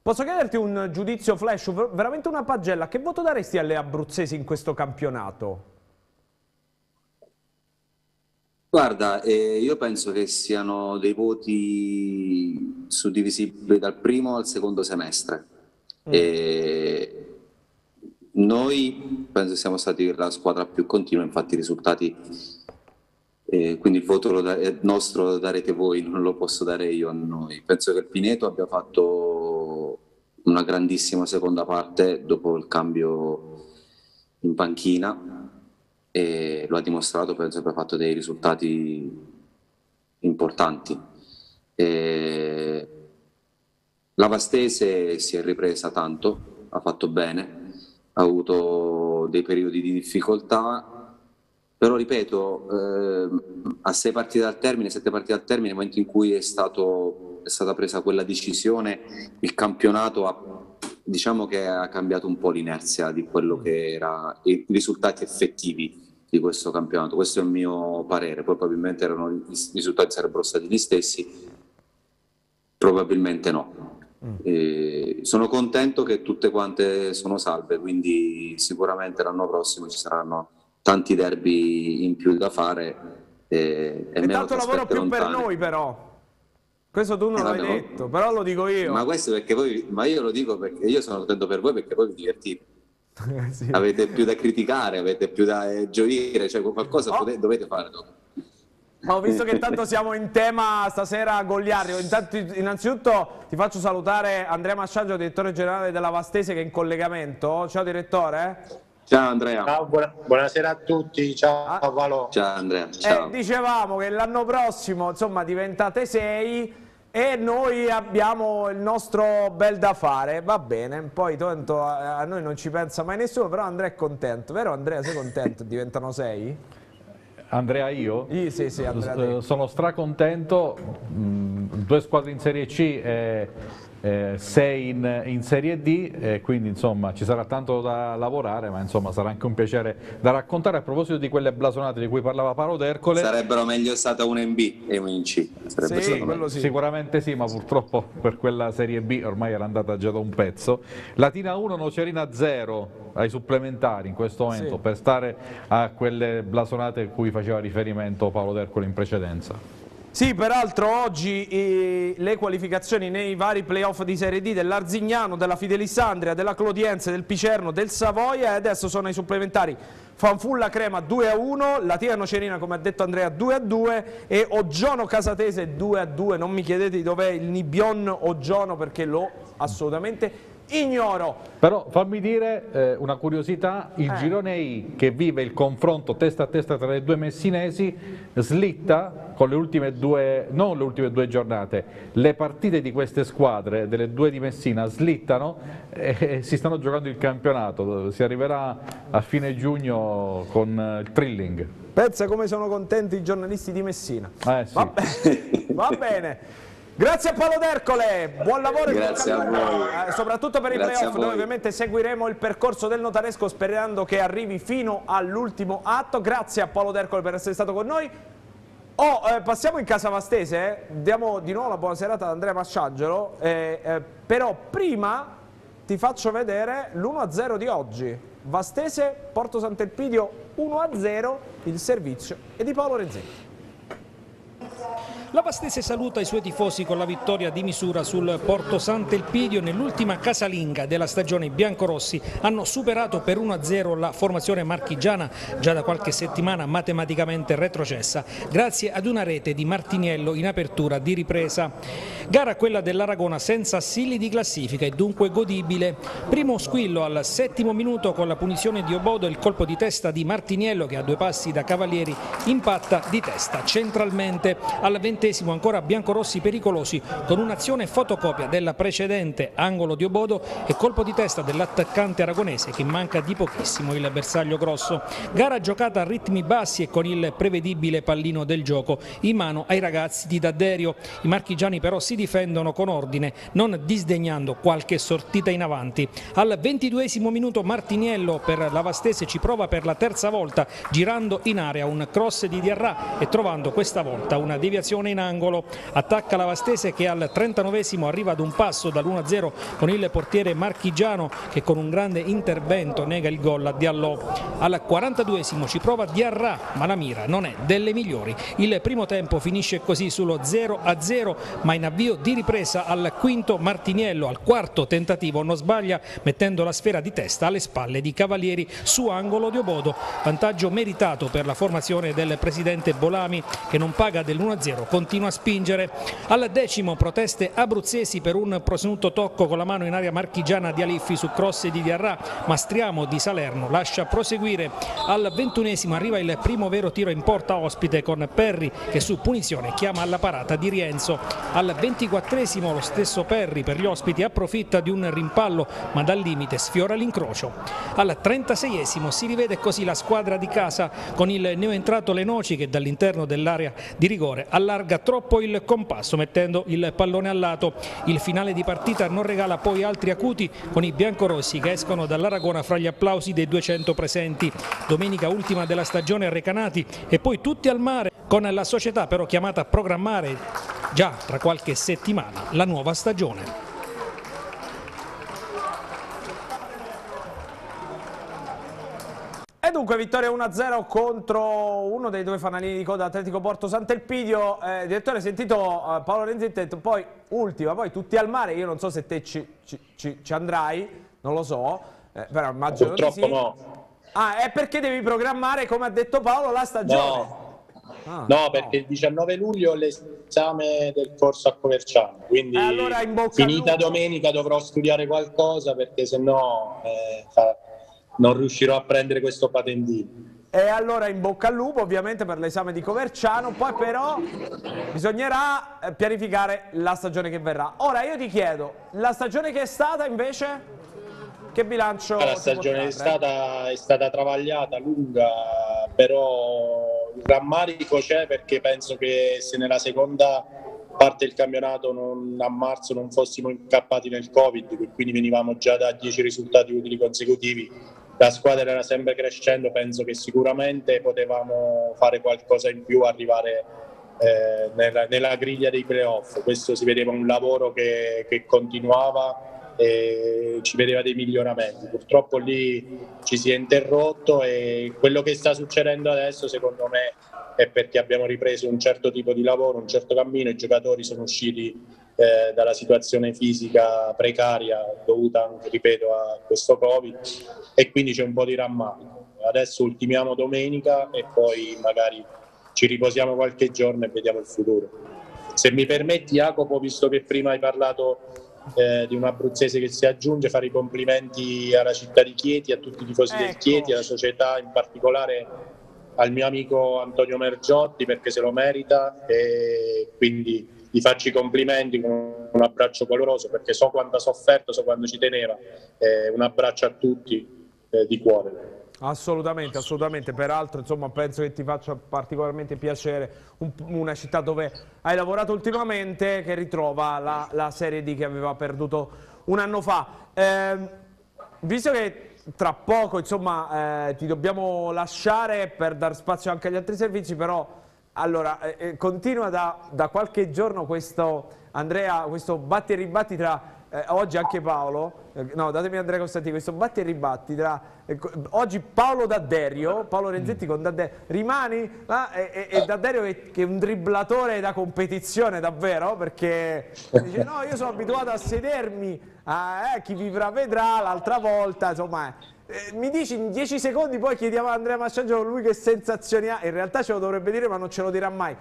Posso chiederti un giudizio flash, veramente una pagella, che voto daresti alle abruzzesi in questo campionato? Guarda, eh, io penso che siano dei voti suddivisibili dal primo al secondo semestre. Mm. E noi penso siamo stati la squadra più continua, infatti i risultati, eh, quindi il voto da, nostro lo darete voi, non lo posso dare io a noi. Penso che il Pineto abbia fatto una grandissima seconda parte dopo il cambio in panchina e lo ha dimostrato, penso che abbia fatto dei risultati importanti. E la Vastese si è ripresa tanto, ha fatto bene, ha avuto dei periodi di difficoltà, però ripeto, eh, a sei partite al termine, sette partite al termine, nel momento in cui è, stato, è stata presa quella decisione, il campionato ha, diciamo che ha cambiato un po' l'inerzia di quello che era i risultati effettivi di questo campionato. Questo è il mio parere, poi probabilmente erano, i risultati sarebbero stati gli stessi, probabilmente no. Mm. sono contento che tutte quante sono salve, quindi sicuramente l'anno prossimo ci saranno tanti derby in più da fare. E, e, e tanto lavoro più lontane. per noi però. Questo tu non eh, l'hai vabbè, detto, però lo dico io. Ma questo perché voi, ma io lo dico perché io sono contento per voi perché voi vi divertite. sì. Avete più da criticare, avete più da eh, gioire, cioè qualcosa oh. potete, dovete fare dopo. Ma ho visto che intanto siamo in tema stasera Gogliario. Intanto, innanzitutto ti faccio salutare Andrea Masciaggio, direttore generale della Vastese che è in collegamento. Ciao direttore. Ciao Andrea. Ciao, buona, buonasera a tutti. Ciao ah. Valo. Ciao Andrea. Ciao. Eh, dicevamo che l'anno prossimo insomma diventate sei e noi abbiamo il nostro bel da fare, va bene, poi tanto a, a noi non ci pensa mai nessuno, però Andrea è contento, vero Andrea? Sei contento? Diventano sei? Andrea io? Sì, sì, Andrea. Sono stracontento, mm, due squadre in Serie C e eh, sei in, in, Serie D, eh, quindi insomma ci sarà tanto da lavorare, ma insomma sarà anche un piacere da raccontare. A proposito di quelle blasonate di cui parlava Paolo D'Ercole... Sarebbero meglio stata un in B e un in C. Sì, sì. Sicuramente sì, ma purtroppo per quella Serie B ormai era andata già da un pezzo. Latina 1, Nocerina 0 ai supplementari in questo momento, sì. per stare a quelle blasonate a cui faceva riferimento Paolo D'Ercole in precedenza. Sì, peraltro oggi eh, le qualificazioni nei vari playoff di Serie D dell'Arzignano, della Fidelissandria, della Clodiense, del Picerno, del Savoia e adesso sono i supplementari Fanfulla Crema 2 a 1, Latina Nocerina come ha detto Andrea 2 a 2 e Ogiono Casatese 2 a 2, non mi chiedete dov'è il Nibion Ogiono perché l'ho assolutamente ignoro. Però fammi dire eh, una curiosità, il eh. girone I che vive il confronto testa a testa tra le due messinesi slitta con le ultime due, non le ultime due giornate, le partite di queste squadre, delle due di Messina, slittano e, e si stanno giocando il campionato, si arriverà a fine giugno con il trilling. Pensa come sono contenti i giornalisti di Messina. Eh, sì. va, va bene. Grazie a Paolo D'Ercole, buon lavoro Grazie buon a eh, soprattutto per i playoff. Noi ovviamente seguiremo il percorso del notaresco sperando che arrivi fino all'ultimo atto. Grazie a Paolo D'Ercole per essere stato con noi. Oh, eh, passiamo in casa Vastese, eh. diamo di nuovo la buona serata ad Andrea Masciangelo, eh, eh, però prima ti faccio vedere l'1-0 di oggi. Vastese, Porto Sant'Elpidio 1-0, il servizio è di Paolo Rezzetti. La Pastese saluta i suoi tifosi con la vittoria di misura sul Porto Sant'Elpidio nell'ultima casalinga della stagione biancorossi. Hanno superato per 1-0 la formazione marchigiana già da qualche settimana matematicamente retrocessa grazie ad una rete di Martiniello in apertura di ripresa. Gara quella dell'Aragona senza assilli di classifica e dunque godibile. Primo squillo al settimo minuto con la punizione di Obodo e il colpo di testa di Martiniello che a due passi da Cavalieri impatta di testa centralmente. Al ventesimo ancora biancorossi pericolosi con un'azione fotocopia della precedente angolo di Obodo e colpo di testa dell'attaccante aragonese che manca di pochissimo il bersaglio grosso. Gara giocata a ritmi bassi e con il prevedibile pallino del gioco in mano ai ragazzi di Dadderio. I marchigiani però si difendono con ordine, non disdegnando qualche sortita in avanti. Al ventiduesimo minuto Martiniello per la Vastese ci prova per la terza volta, girando in area un cross di Diarra e trovando questa volta una deviazione in angolo. Attacca la Vastese che al 39esimo arriva ad un passo dall'1-0 con il portiere marchigiano che con un grande intervento nega il gol a Diallo. Al 42esimo ci prova Diarra, ma la mira non è delle migliori. Il primo tempo finisce così sullo 0-0, ma in avvio di ripresa al quinto Martiniello, al quarto tentativo non sbaglia mettendo la sfera di testa alle spalle di Cavalieri su angolo di Obodo. Vantaggio meritato per la formazione del presidente Bolami che non paga dell'1-0, continua a spingere. Al decimo proteste abruzzesi per un prosenuto tocco con la mano in area marchigiana di Aliffi su cross di Diarra, Mastriamo di Salerno lascia proseguire. Al ventunesimo arriva il primo vero tiro in porta ospite con Perri che su punizione chiama alla parata di Rienzo. Al ventiquattresimo lo stesso Perri per gli ospiti approfitta di un rimpallo ma dal limite sfiora l'incrocio. Al 36esimo si rivede così la squadra di casa con il neoentrato Lenoci che dall'interno dell'area di rigore allarga troppo il compasso mettendo il pallone al lato. Il finale di partita non regala poi altri acuti con i biancorossi che escono dall'Aragona fra gli applausi dei 200 presenti. Domenica ultima della stagione a Recanati e poi tutti al mare con la società però chiamata a programmare già tra qualche settimana la nuova stagione. E dunque vittoria 1-0 contro uno dei due fanalini di coda Atletico Porto Sant'Elpidio. Eh, direttore, hai sentito eh, Paolo Renzetti poi ultima, poi tutti al mare. Io non so se te ci, ci, ci, ci andrai, non lo so, eh, però immagino Purtroppo di sì. no. Ah, è perché devi programmare, come ha detto Paolo, la stagione. No. Ah, No, perché il 19 luglio ho l'esame del corso a Coverciano, quindi Eh, allora finita domenica dovrò studiare qualcosa perché sennò eh, fa- non riuscirò a prendere questo patentino. E allora in bocca al lupo ovviamente per l'esame di Coverciano, poi però bisognerà eh, pianificare la stagione che verrà. Ora io ti chiedo, la stagione che è stata invece, che bilancio Ah, La stagione è stata, è stata travagliata, lunga, però rammarico c'è perché penso che se nella seconda parte del campionato non- a marzo non fossimo incappati nel Covid, quindi venivamo già da 10 risultati utili consecutivi, la squadra era sempre crescendo, penso che sicuramente potevamo fare qualcosa in più, arrivare eh, nella, nella griglia dei playoff. Questo si vedeva un lavoro che, che continuava e ci vedeva dei miglioramenti. Purtroppo lì ci si è interrotto e quello che sta succedendo adesso secondo me è perché abbiamo ripreso un certo tipo di lavoro, un certo cammino, i giocatori sono usciti eh, dalla situazione fisica precaria dovuta, ripeto, a questo Covid e quindi c'è un po' di rammarico. Adesso ultimiamo domenica e poi magari ci riposiamo qualche giorno e vediamo il futuro. Se mi permetti Jacopo, visto che prima hai parlato eh, di un abruzzese che si aggiunge, fare i complimenti alla città di Chieti, a tutti i tifosi del Ecco. Chieti, alla società, in particolare al mio amico Antonio Mergiotti perché se lo merita e quindi gli faccio i complimenti con un abbraccio caloroso perché so quanto ha sofferto, so quanto ci teneva. Eh, un abbraccio a tutti eh, di cuore. Assolutamente, assolutamente. Peraltro, insomma, penso che ti faccia particolarmente piacere un- una città dove hai lavorato ultimamente che ritrova la, la Serie D che aveva perduto un anno fa. Ehm, visto che tra poco, insomma, eh, ti dobbiamo lasciare per dar spazio anche agli altri servizi, però allora, eh, eh, continua da, da qualche giorno questo, Andrea, questo batti e ribatti tra eh, oggi anche Paolo, eh, no datemi Andrea Costantini, questo batti e ribatti tra eh, oggi Paolo Dadderio, Paolo Renzetti con Dadderio, rimani? Ah, e, e- e Dadderio che, che è un dribblatore da competizione davvero? Perché dice no io sono abituato a sedermi, a, eh, chi vivrà vedrà, l'altra volta insomma... eh, mi dici in 10 secondi poi chiediamo a Andrea Masciangelo lui che sensazioni ha, in realtà ce lo dovrebbe dire ma non ce lo dirà mai.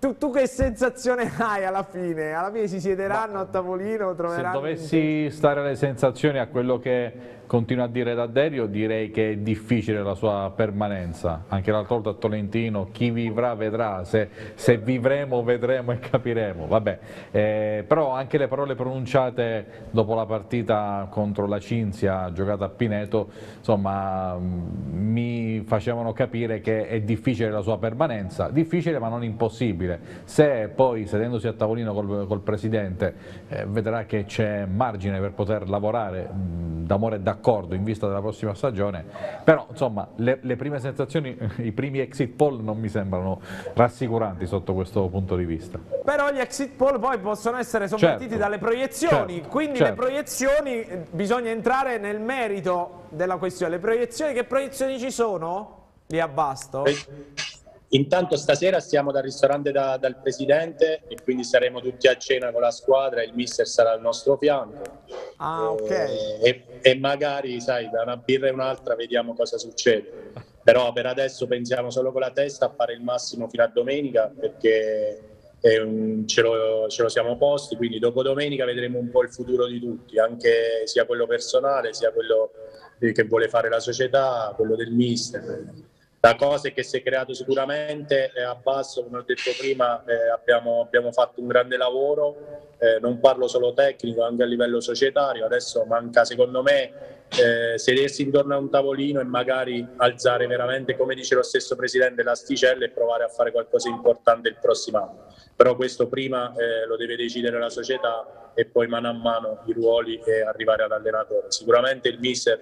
Tu, tu, che sensazione hai alla fine? Alla fine si siederanno Ma, a tavolino, troveranno... Se dovessi stare alle sensazioni a quello che continua a dire D'Adderio, direi che è difficile la sua permanenza. Anche l'altra volta a Tolentino, chi vivrà vedrà, se, se vivremo vedremo e capiremo. Vabbè, eh, però anche le parole pronunciate dopo la partita contro la Cinzia giocata a Pineto, insomma, mi facevano capire che è difficile la sua permanenza, difficile ma non impossibile. Se poi sedendosi a tavolino col, col Presidente eh, vedrà che c'è margine per poter lavorare d'amore e d'accordo d'accordo in vista della prossima stagione, però insomma le, le, prime sensazioni, i primi exit poll non mi sembrano rassicuranti sotto questo punto di vista. Però gli exit poll poi possono essere sovvertiti certo, dalle proiezioni, certo, quindi certo. le proiezioni, eh, bisogna entrare nel merito della questione, le proiezioni, che proiezioni ci sono? Lì a Basto? Intanto stasera stiamo dal ristorante da, dal presidente e quindi saremo tutti a cena con la squadra, il mister sarà al nostro fianco. Ah, ok. E, e, magari, sai, da una birra e un'altra vediamo cosa succede. Però per adesso pensiamo solo con la testa a fare il massimo fino a domenica perché un, ce, lo, ce, lo, siamo posti, quindi dopo domenica vedremo un po' il futuro di tutti, anche sia quello personale, sia quello che vuole fare la società, quello del mister la cosa è che si è creato sicuramente eh, a basso, come ho detto prima, eh, abbiamo, abbiamo, fatto un grande lavoro, eh, non parlo solo tecnico, anche a livello societario. Adesso manca, secondo me, eh, sedersi intorno a un tavolino e magari alzare veramente, come dice lo stesso Presidente, l'asticella e provare a fare qualcosa di importante il prossimo anno. Però questo prima eh, lo deve decidere la società e poi mano a mano i ruoli e arrivare all'allenatore. Sicuramente il mister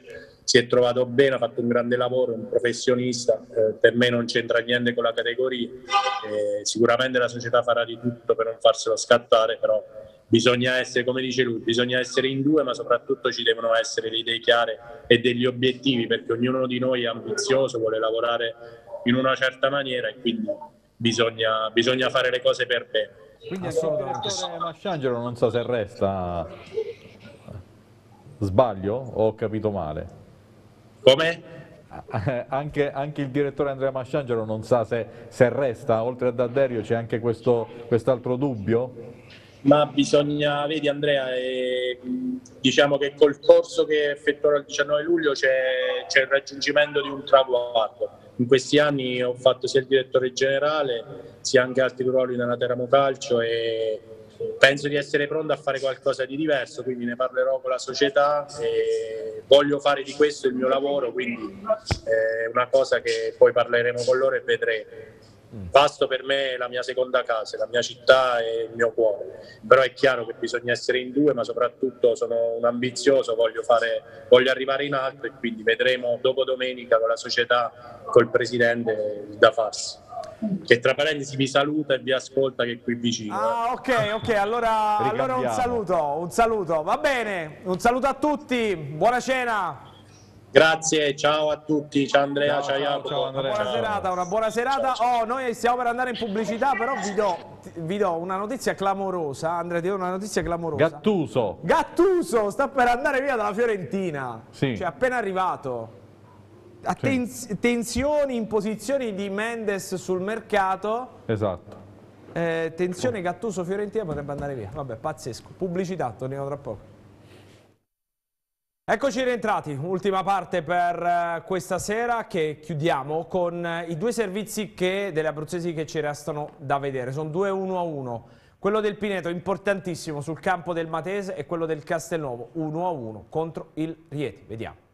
si è trovato bene, ha fatto un grande lavoro, un professionista, eh, per me non c'entra niente con la categoria, eh, sicuramente la società farà di tutto per non farselo scattare, però bisogna essere, come dice lui, bisogna essere in due, ma soprattutto ci devono essere le idee chiare e degli obiettivi, perché ognuno di noi è ambizioso, vuole lavorare in una certa maniera e quindi bisogna, bisogna fare le cose per bene. Quindi assolutamente. Masciangelo non so se resta... Sbaglio o ho capito male? Come? Anche, anche, il direttore Andrea Masciangelo non sa se, se resta, oltre a Dadderio c'è anche questo, quest'altro dubbio? Ma bisogna, vedi Andrea, eh, diciamo che col corso che effettuerò il 19 luglio c'è, c'è il raggiungimento di un traguardo. In questi anni ho fatto sia il direttore generale sia anche altri ruoli nella Teramo Calcio e penso di essere pronto a fare qualcosa di diverso, quindi ne parlerò con la società e voglio fare di questo il mio lavoro, quindi è una cosa che poi parleremo con loro e vedremo. Pasto per me è la mia seconda casa, la mia città e il mio cuore, però è chiaro che bisogna essere in due, ma soprattutto sono un ambizioso, voglio, fare, voglio arrivare in alto e quindi vedremo dopo domenica con la società, col presidente da farsi che tra parentesi vi saluta e vi ascolta che è qui vicino. Ah, ok, ok, allora, allora un saluto, un saluto, va bene, un saluto a tutti, buona cena. Grazie, ciao a tutti, ciao Andrea, ciao, ciao Jacopo. Ciao Andrea. Buona ciao. serata, una buona serata. Oh, noi stiamo per andare in pubblicità, però vi do, vi do una notizia clamorosa. Andrea, ti do una notizia clamorosa. Gattuso. Gattuso sta per andare via dalla Fiorentina. Sì. Cioè, appena arrivato sì. tensioni, imposizioni di Mendes sul mercato. Esatto. Eh, tensione Gattuso Fiorentina potrebbe andare via. Vabbè, pazzesco. Pubblicità, torniamo tra poco. Eccoci rientrati, ultima parte per eh, questa sera che chiudiamo con eh, i due servizi che, delle abruzzesi che ci restano da vedere. Sono due uno a uno. Quello del Pineto importantissimo sul campo del Matese e quello del Castelnuovo 1 a 1 contro il Rieti. Vediamo.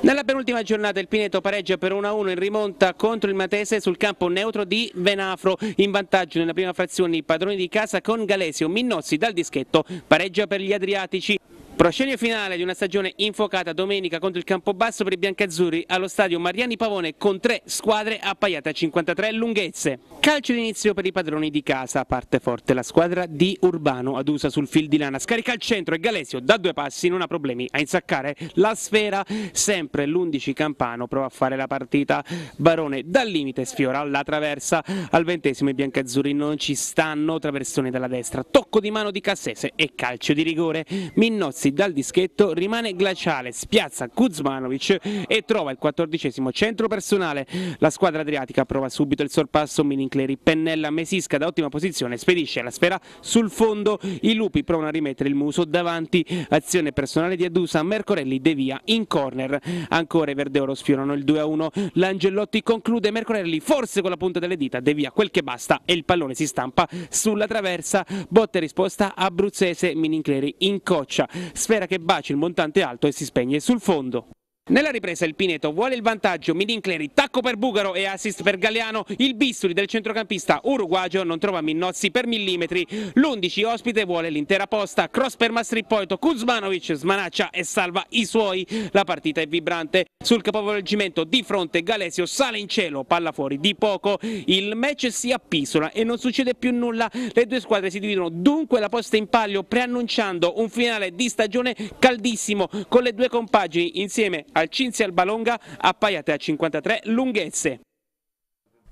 Nella penultima giornata il Pineto pareggia per 1-1 in rimonta contro il Matese sul campo neutro di Venafro. In vantaggio nella prima frazione i padroni di casa con Galesio. Minnozzi dal dischetto pareggia per gli Adriatici. Proscenio finale di una stagione infuocata domenica contro il Campobasso per i biancazzurri allo stadio Mariani Pavone con tre squadre appaiate a 53 lunghezze. Calcio d'inizio per i padroni di casa, parte forte la squadra di Urbano Adusa sul fil di lana, scarica al centro e Galesio da due passi non ha problemi a insaccare la sfera, sempre l'11 Campano prova a fare la partita, Barone dal limite sfiora la traversa, al ventesimo i biancazzurri non ci stanno, traversone dalla destra, tocco di mano di Cassese e calcio di rigore, Minnozzi Minnozzi dal dischetto rimane glaciale, spiazza Kuzmanovic e trova il quattordicesimo centro personale. La squadra adriatica prova subito il sorpasso, Minincleri pennella Mesisca da ottima posizione, spedisce la sfera sul fondo, i lupi provano a rimettere il muso davanti, azione personale di Adusa, Mercorelli devia in corner. Ancora i Verdeoro sfiorano il 2-1, l'Angellotti conclude, Mercorelli forse con la punta delle dita devia quel che basta e il pallone si stampa sulla traversa, botta e risposta abruzzese, Minincleri incoccia, sfera che bacia il montante alto e si spegne sul fondo. Nella ripresa il Pineto vuole il vantaggio, Midincleri, tacco per Bugaro e assist per Galliano, il bisturi del centrocampista uruguagio non trova Minnozzi per millimetri, l'11 ospite vuole l'intera posta, cross per Mastrippoito, Kuzmanovic smanaccia e salva i suoi, la partita è vibrante, sul capovolgimento di fronte Galesio sale in cielo, palla fuori di poco, il match si appisola e non succede più nulla, le due squadre si dividono. Dunque la posta in palio preannunciando un finale di stagione caldissimo con le due compagini insieme al Cinzia Albalonga appaiate a 53 lunghezze.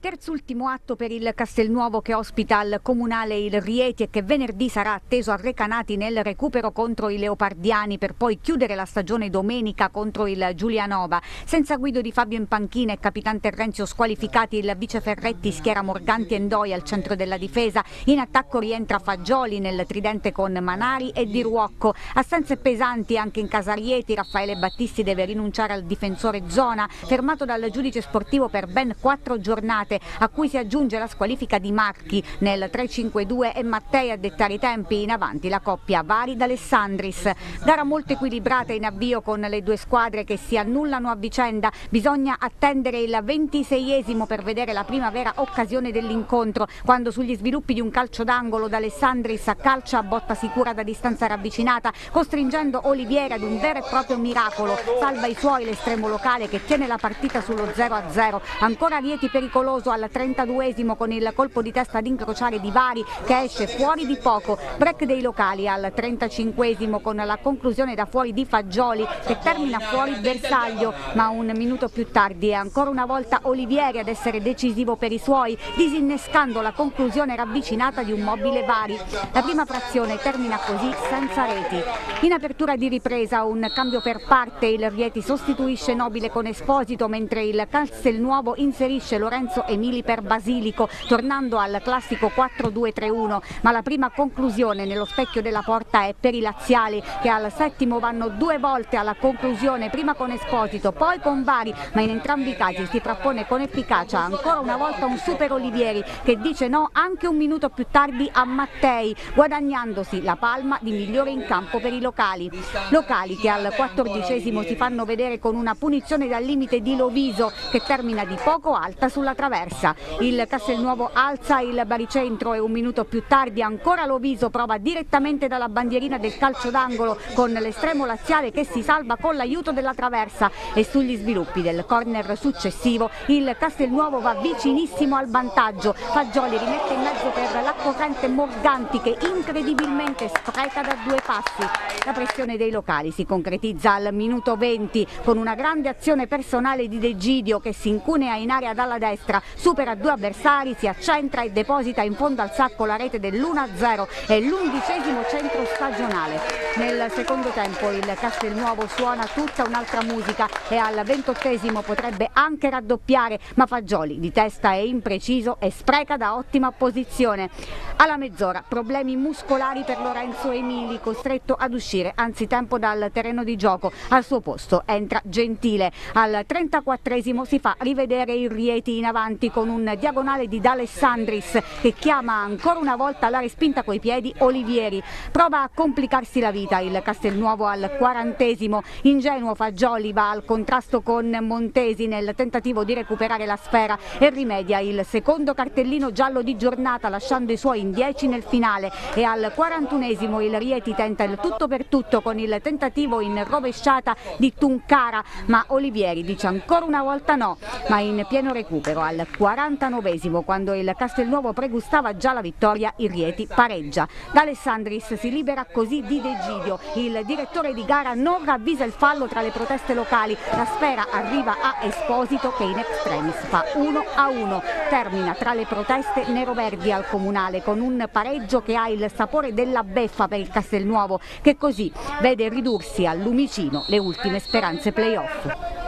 Terzultimo atto per il Castelnuovo che ospita il comunale il Rieti e che venerdì sarà atteso a Recanati nel recupero contro i Leopardiani per poi chiudere la stagione domenica contro il Giulianova. Senza guido di Fabio in panchina e capitano Terrenzio squalificati, il vice Ferretti schiera Morganti e Ndoi al centro della difesa. In attacco rientra Fagioli nel tridente con Manari e Di Ruocco. Assenze pesanti anche in Casarieti, Raffaele Battisti deve rinunciare al difensore Zona, fermato dal giudice sportivo per ben quattro giornate a cui si aggiunge la squalifica di Marchi nel 3-5-2 e Mattei a dettare i tempi in avanti la coppia Vari d'Alessandris. Gara molto equilibrata in avvio con le due squadre che si annullano a vicenda, bisogna attendere il 26esimo per vedere la prima vera occasione dell'incontro quando sugli sviluppi di un calcio d'angolo d'Alessandris calcia a botta sicura da distanza ravvicinata costringendo Olivieri ad un vero e proprio miracolo, salva i suoi l'estremo locale che tiene la partita sullo 0-0, ancora Rieti pericoloso pericoloso al 32esimo con il colpo di testa ad incrociare di Vari che esce fuori di poco. Break dei locali al 35esimo con la conclusione da fuori di Fagioli che termina fuori bersaglio ma un minuto più tardi è ancora una volta Olivieri ad essere decisivo per i suoi disinnescando la conclusione ravvicinata di un mobile Vari. La prima frazione termina così senza reti. In apertura di ripresa un cambio per parte, il Rieti sostituisce Nobile con Esposito mentre il Castelnuovo inserisce Lorenzo Emili per Basilico, tornando al classico 4-2-3-1, ma la prima conclusione nello specchio della porta è per i laziali che al settimo vanno due volte alla conclusione, prima con Esposito, poi con Bari, ma in entrambi i casi si frappone con efficacia ancora una volta un super Olivieri che dice no anche un minuto più tardi a Mattei, guadagnandosi la palma di migliore in campo per i locali. Locali che al quattordicesimo si fanno vedere con una punizione dal limite di Loviso che termina di poco alta sulla traversa traversa. Il Castelnuovo alza il baricentro e un minuto più tardi ancora Loviso prova direttamente dalla bandierina del calcio d'angolo con l'estremo laziale che si salva con l'aiuto della traversa e sugli sviluppi del corner successivo il Castelnuovo va vicinissimo al vantaggio. Fagioli rimette in mezzo per l'accorrente Morganti che incredibilmente spreca da due passi. La pressione dei locali si concretizza al minuto 20 con una grande azione personale di Degidio che si incunea in area dalla destra supera due avversari, si accentra e deposita in fondo al sacco la rete dell'1-0 e l'undicesimo centro stagionale. Nel secondo tempo il Castelnuovo suona tutta un'altra musica e al ventottesimo potrebbe anche raddoppiare, ma Fagioli di testa è impreciso e spreca da ottima posizione. Alla mezz'ora problemi muscolari per Lorenzo Emili, costretto ad uscire anzitempo dal terreno di gioco. Al suo posto entra Gentile. Al 34esimo si fa rivedere il Rieti in avanti avanti con un diagonale di D'Alessandris che chiama ancora una volta la respinta coi piedi Olivieri. Prova a complicarsi la vita il Castelnuovo al quarantesimo. Ingenuo Fagioli va al contrasto con Montesi nel tentativo di recuperare la sfera e rimedia il secondo cartellino giallo di giornata lasciando i suoi in 10 nel finale e al 41esimo il Rieti tenta il tutto per tutto con il tentativo in rovesciata di Tuncara ma Olivieri dice ancora una volta no ma in pieno recupero al 49esimo quando il Castelnuovo pregustava già la vittoria, il Rieti pareggia. D'Alessandris si libera così di Degidio, il direttore di gara non ravvisa il fallo tra le proteste locali, la sfera arriva a Esposito che in extremis fa 1 a 1, termina tra le proteste neroverdi al comunale con un pareggio che ha il sapore della beffa per il Castelnuovo che così vede ridursi al lumicino le ultime speranze playoff.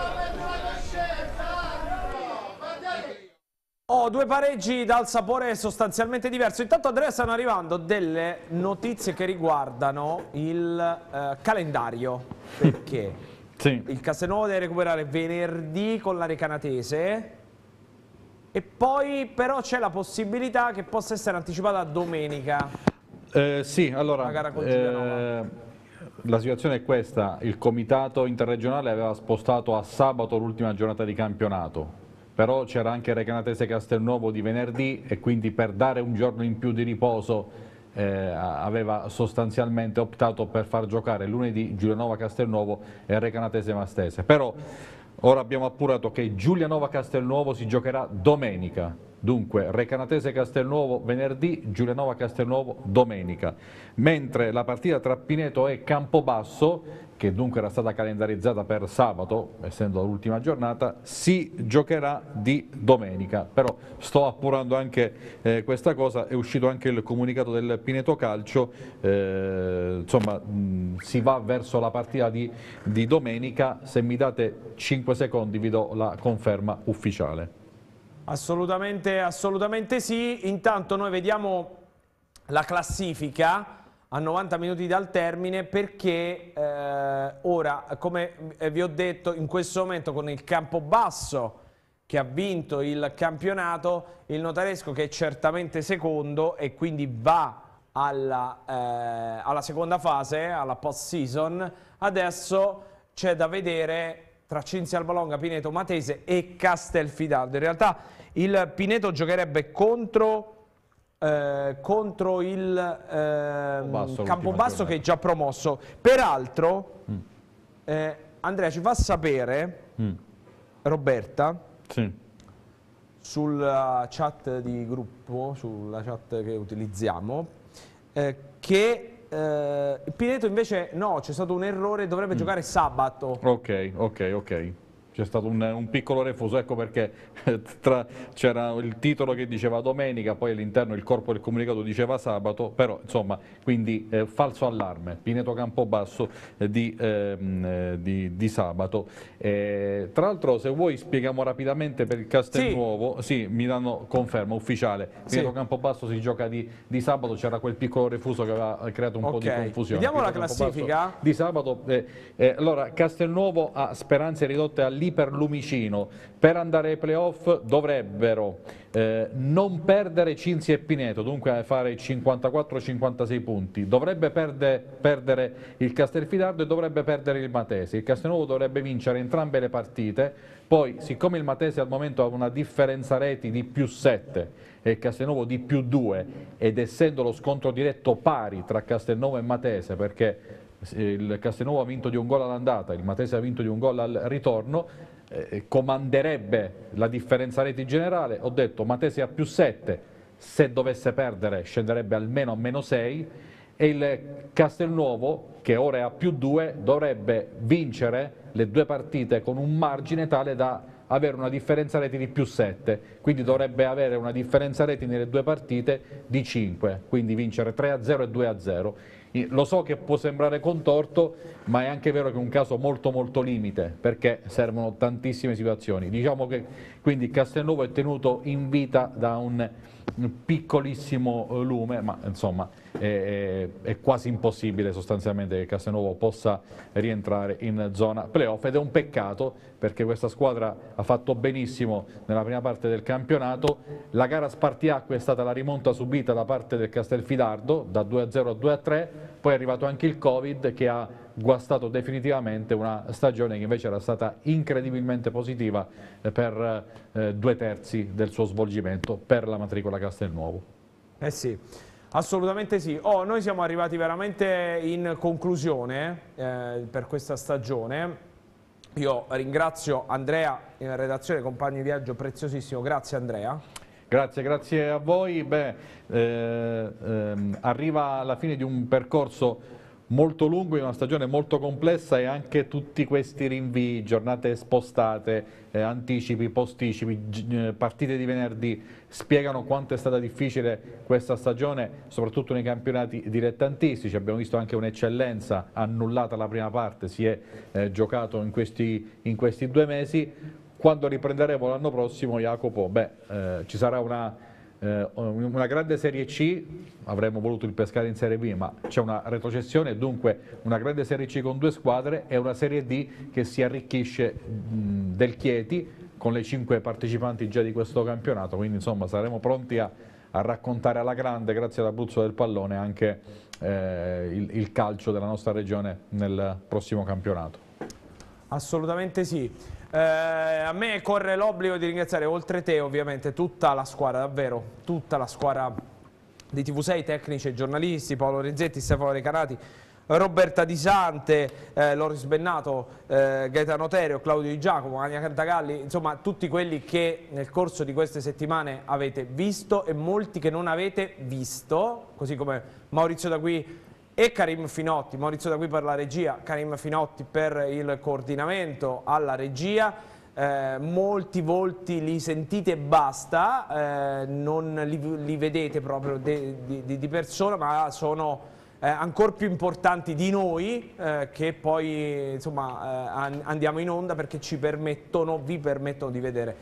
Oh, due pareggi dal sapore sostanzialmente diverso. Intanto Andrea stanno arrivando delle notizie che riguardano il eh, calendario. Perché? sì. Il Castelnuovo deve recuperare venerdì con la Recanatese e poi però c'è la possibilità che possa essere anticipata a domenica. Eh, sì, allora, La gara con eh, la situazione è questa, il comitato interregionale aveva spostato a sabato l'ultima giornata di campionato, però c'era anche Recanatese Castelnuovo di venerdì e quindi per dare un giorno in più di riposo eh, aveva sostanzialmente optato per far giocare lunedì Giulianova Castelnuovo e Recanatese Mastese. Però ora abbiamo appurato che Giulianova Castelnuovo si giocherà domenica, dunque Recanatese Castelnuovo venerdì, Giulianova Castelnuovo domenica, mentre la partita tra Pineto e Campobasso che dunque era stata calendarizzata per sabato, essendo l'ultima giornata, si giocherà di domenica. Però sto appurando anche eh, questa cosa, è uscito anche il comunicato del Pineto Calcio, eh, insomma mh, si va verso la partita di, di domenica, se mi date 5 secondi vi do la conferma ufficiale. Assolutamente, assolutamente sì. Intanto noi vediamo la classifica a 90 minuti dal termine perché eh, ora, come vi ho detto, in questo momento con il Campobasso che ha vinto il campionato, il Notaresco che è certamente secondo e quindi va alla, eh, alla seconda fase, alla post season, adesso c'è da vedere tra Cinzia Albalonga, Pineto Matese e Castelfidardo. In realtà il Pineto giocherebbe contro eh, contro il l'ultima Campobasso che è già promosso. Peraltro, Mm. eh, Andrea ci fa sapere, Mm. Roberta, Sì. sulla chat di gruppo, sulla chat che utilizziamo, eh, che eh, Pineto invece no, c'è stato un errore, Mm. dovrebbe giocare sabato. Ok, ok, ok. C'è stato un, un piccolo refuso, ecco perché tra- c'era il titolo che diceva domenica, poi all'interno il corpo del comunicato diceva sabato, però insomma, quindi eh, falso allarme, Pineto Campobasso eh, di, ehm, eh, di- di sabato. Eh, tra l'altro se vuoi spieghiamo rapidamente per il Castelnuovo, sì, mi danno conferma ufficiale, Pineto Sì. Campobasso si gioca di, di sabato, c'era quel piccolo refuso che aveva creato un po' di confusione. Vediamo la Pineto Campobasso classifica. di sabato. eh, eh, allora, Castelnuovo ha speranze ridotte all'iperlumicino. Per andare ai playoff dovrebbero eh, non perdere Cinzia e Pineto, dunque fare i 54-56 punti. Dovrebbe perde- perdere il Castelfidardo e dovrebbe perdere il Matese. Il Castelnuovo dovrebbe vincere entrambe le partite. Poi, siccome il Matese al momento ha una differenza reti di più 7 e il Castelnuovo di più 2 ed essendo lo scontro diretto pari tra Castelnuovo e Matese perché il Castelnuovo ha vinto di un gol all'andata, il Matese ha vinto di un gol al ritorno, eh, comanderebbe la differenza reti generale, ho detto Matese a più 7, se dovesse perdere scenderebbe almeno a meno 6 e il Castelnuovo che ora è a più 2 dovrebbe vincere le due partite con un margine tale da avere una differenza reti di più 7, quindi dovrebbe avere una differenza reti nelle due partite di 5, quindi vincere 3 a 0 e 2 a 0. Lo so che può sembrare contorto, ma è anche vero che è un caso molto molto limite, perché servono tantissime situazioni. Diciamo che quindi Castelnuovo è tenuto in vita da un piccolissimo eh, lume, ma insomma è, è- quasi impossibile sostanzialmente che Castelnuovo possa rientrare in zona playoff ed è un peccato perché questa squadra ha fatto benissimo nella prima parte del campionato. La gara spartiacque è stata la rimonta subita da parte del Castelfidardo da 2-0 a 2-3, poi è arrivato anche il Covid che ha guastato definitivamente una stagione che invece era stata incredibilmente positiva per eh, due terzi del suo svolgimento per la matricola Castelnuovo. Eh sì, assolutamente sì. Oh, noi siamo arrivati veramente in conclusione eh, per questa stagione. Io ringrazio Andrea in redazione, compagno di viaggio preziosissimo, grazie Andrea. Grazie, grazie a voi. Beh, eh, ehm, arriva alla fine di un percorso molto lungo, in una stagione molto complessa e anche tutti questi rinvii, giornate spostate, eh, anticipi, posticipi, eh, partite di venerdì, spiegano quanto è stata difficile questa stagione, soprattutto nei campionati dilettantistici. Abbiamo visto anche un'eccellenza annullata la prima parte, si è eh, giocato in questi, in questi due mesi. Quando riprenderemo l'anno prossimo, Jacopo, beh, eh, ci sarà una eh, una grande Serie C, avremmo voluto il pescare in Serie B, ma c'è una retrocessione, dunque una grande Serie C con due squadre e una Serie D che si arricchisce mh, del Chieti con le cinque partecipanti già di questo campionato, quindi insomma saremo pronti a, a raccontare alla grande, grazie all'Abruzzo del Pallone, anche eh, il, il calcio della nostra regione nel prossimo campionato. Assolutamente sì. Eh, a me corre l'obbligo di ringraziare, oltre te ovviamente, tutta la squadra, davvero, tutta la squadra di TV6, tecnici e giornalisti, Paolo Rizzetti, Stefano Recanati, Roberta Di Sante, eh, Loris Bennato, eh, Gaetano Terio, Claudio Di Giacomo, Ania Cantagalli, insomma tutti quelli che nel corso di queste settimane avete visto e molti che non avete visto, così come Maurizio da qui e Karim Finotti, Maurizio da qui per la regia, Karim Finotti per il coordinamento alla regia, eh, molti volti li sentite e basta, eh, non li, li, vedete proprio de, di, di, persona ma sono eh, ancora più importanti di noi eh, che poi insomma, eh, andiamo in onda perché ci permettono, vi permettono di vedere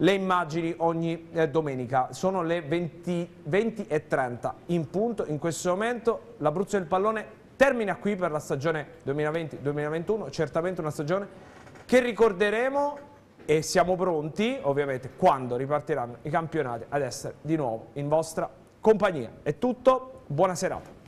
le immagini ogni eh, domenica. Sono le 20, 20 e 30 in punto. In questo momento l'Abruzzo del Pallone termina qui per la stagione 2020-2021, certamente una stagione che ricorderemo e siamo pronti, ovviamente, quando ripartiranno i campionati ad essere di nuovo in vostra compagnia. È tutto, buona serata.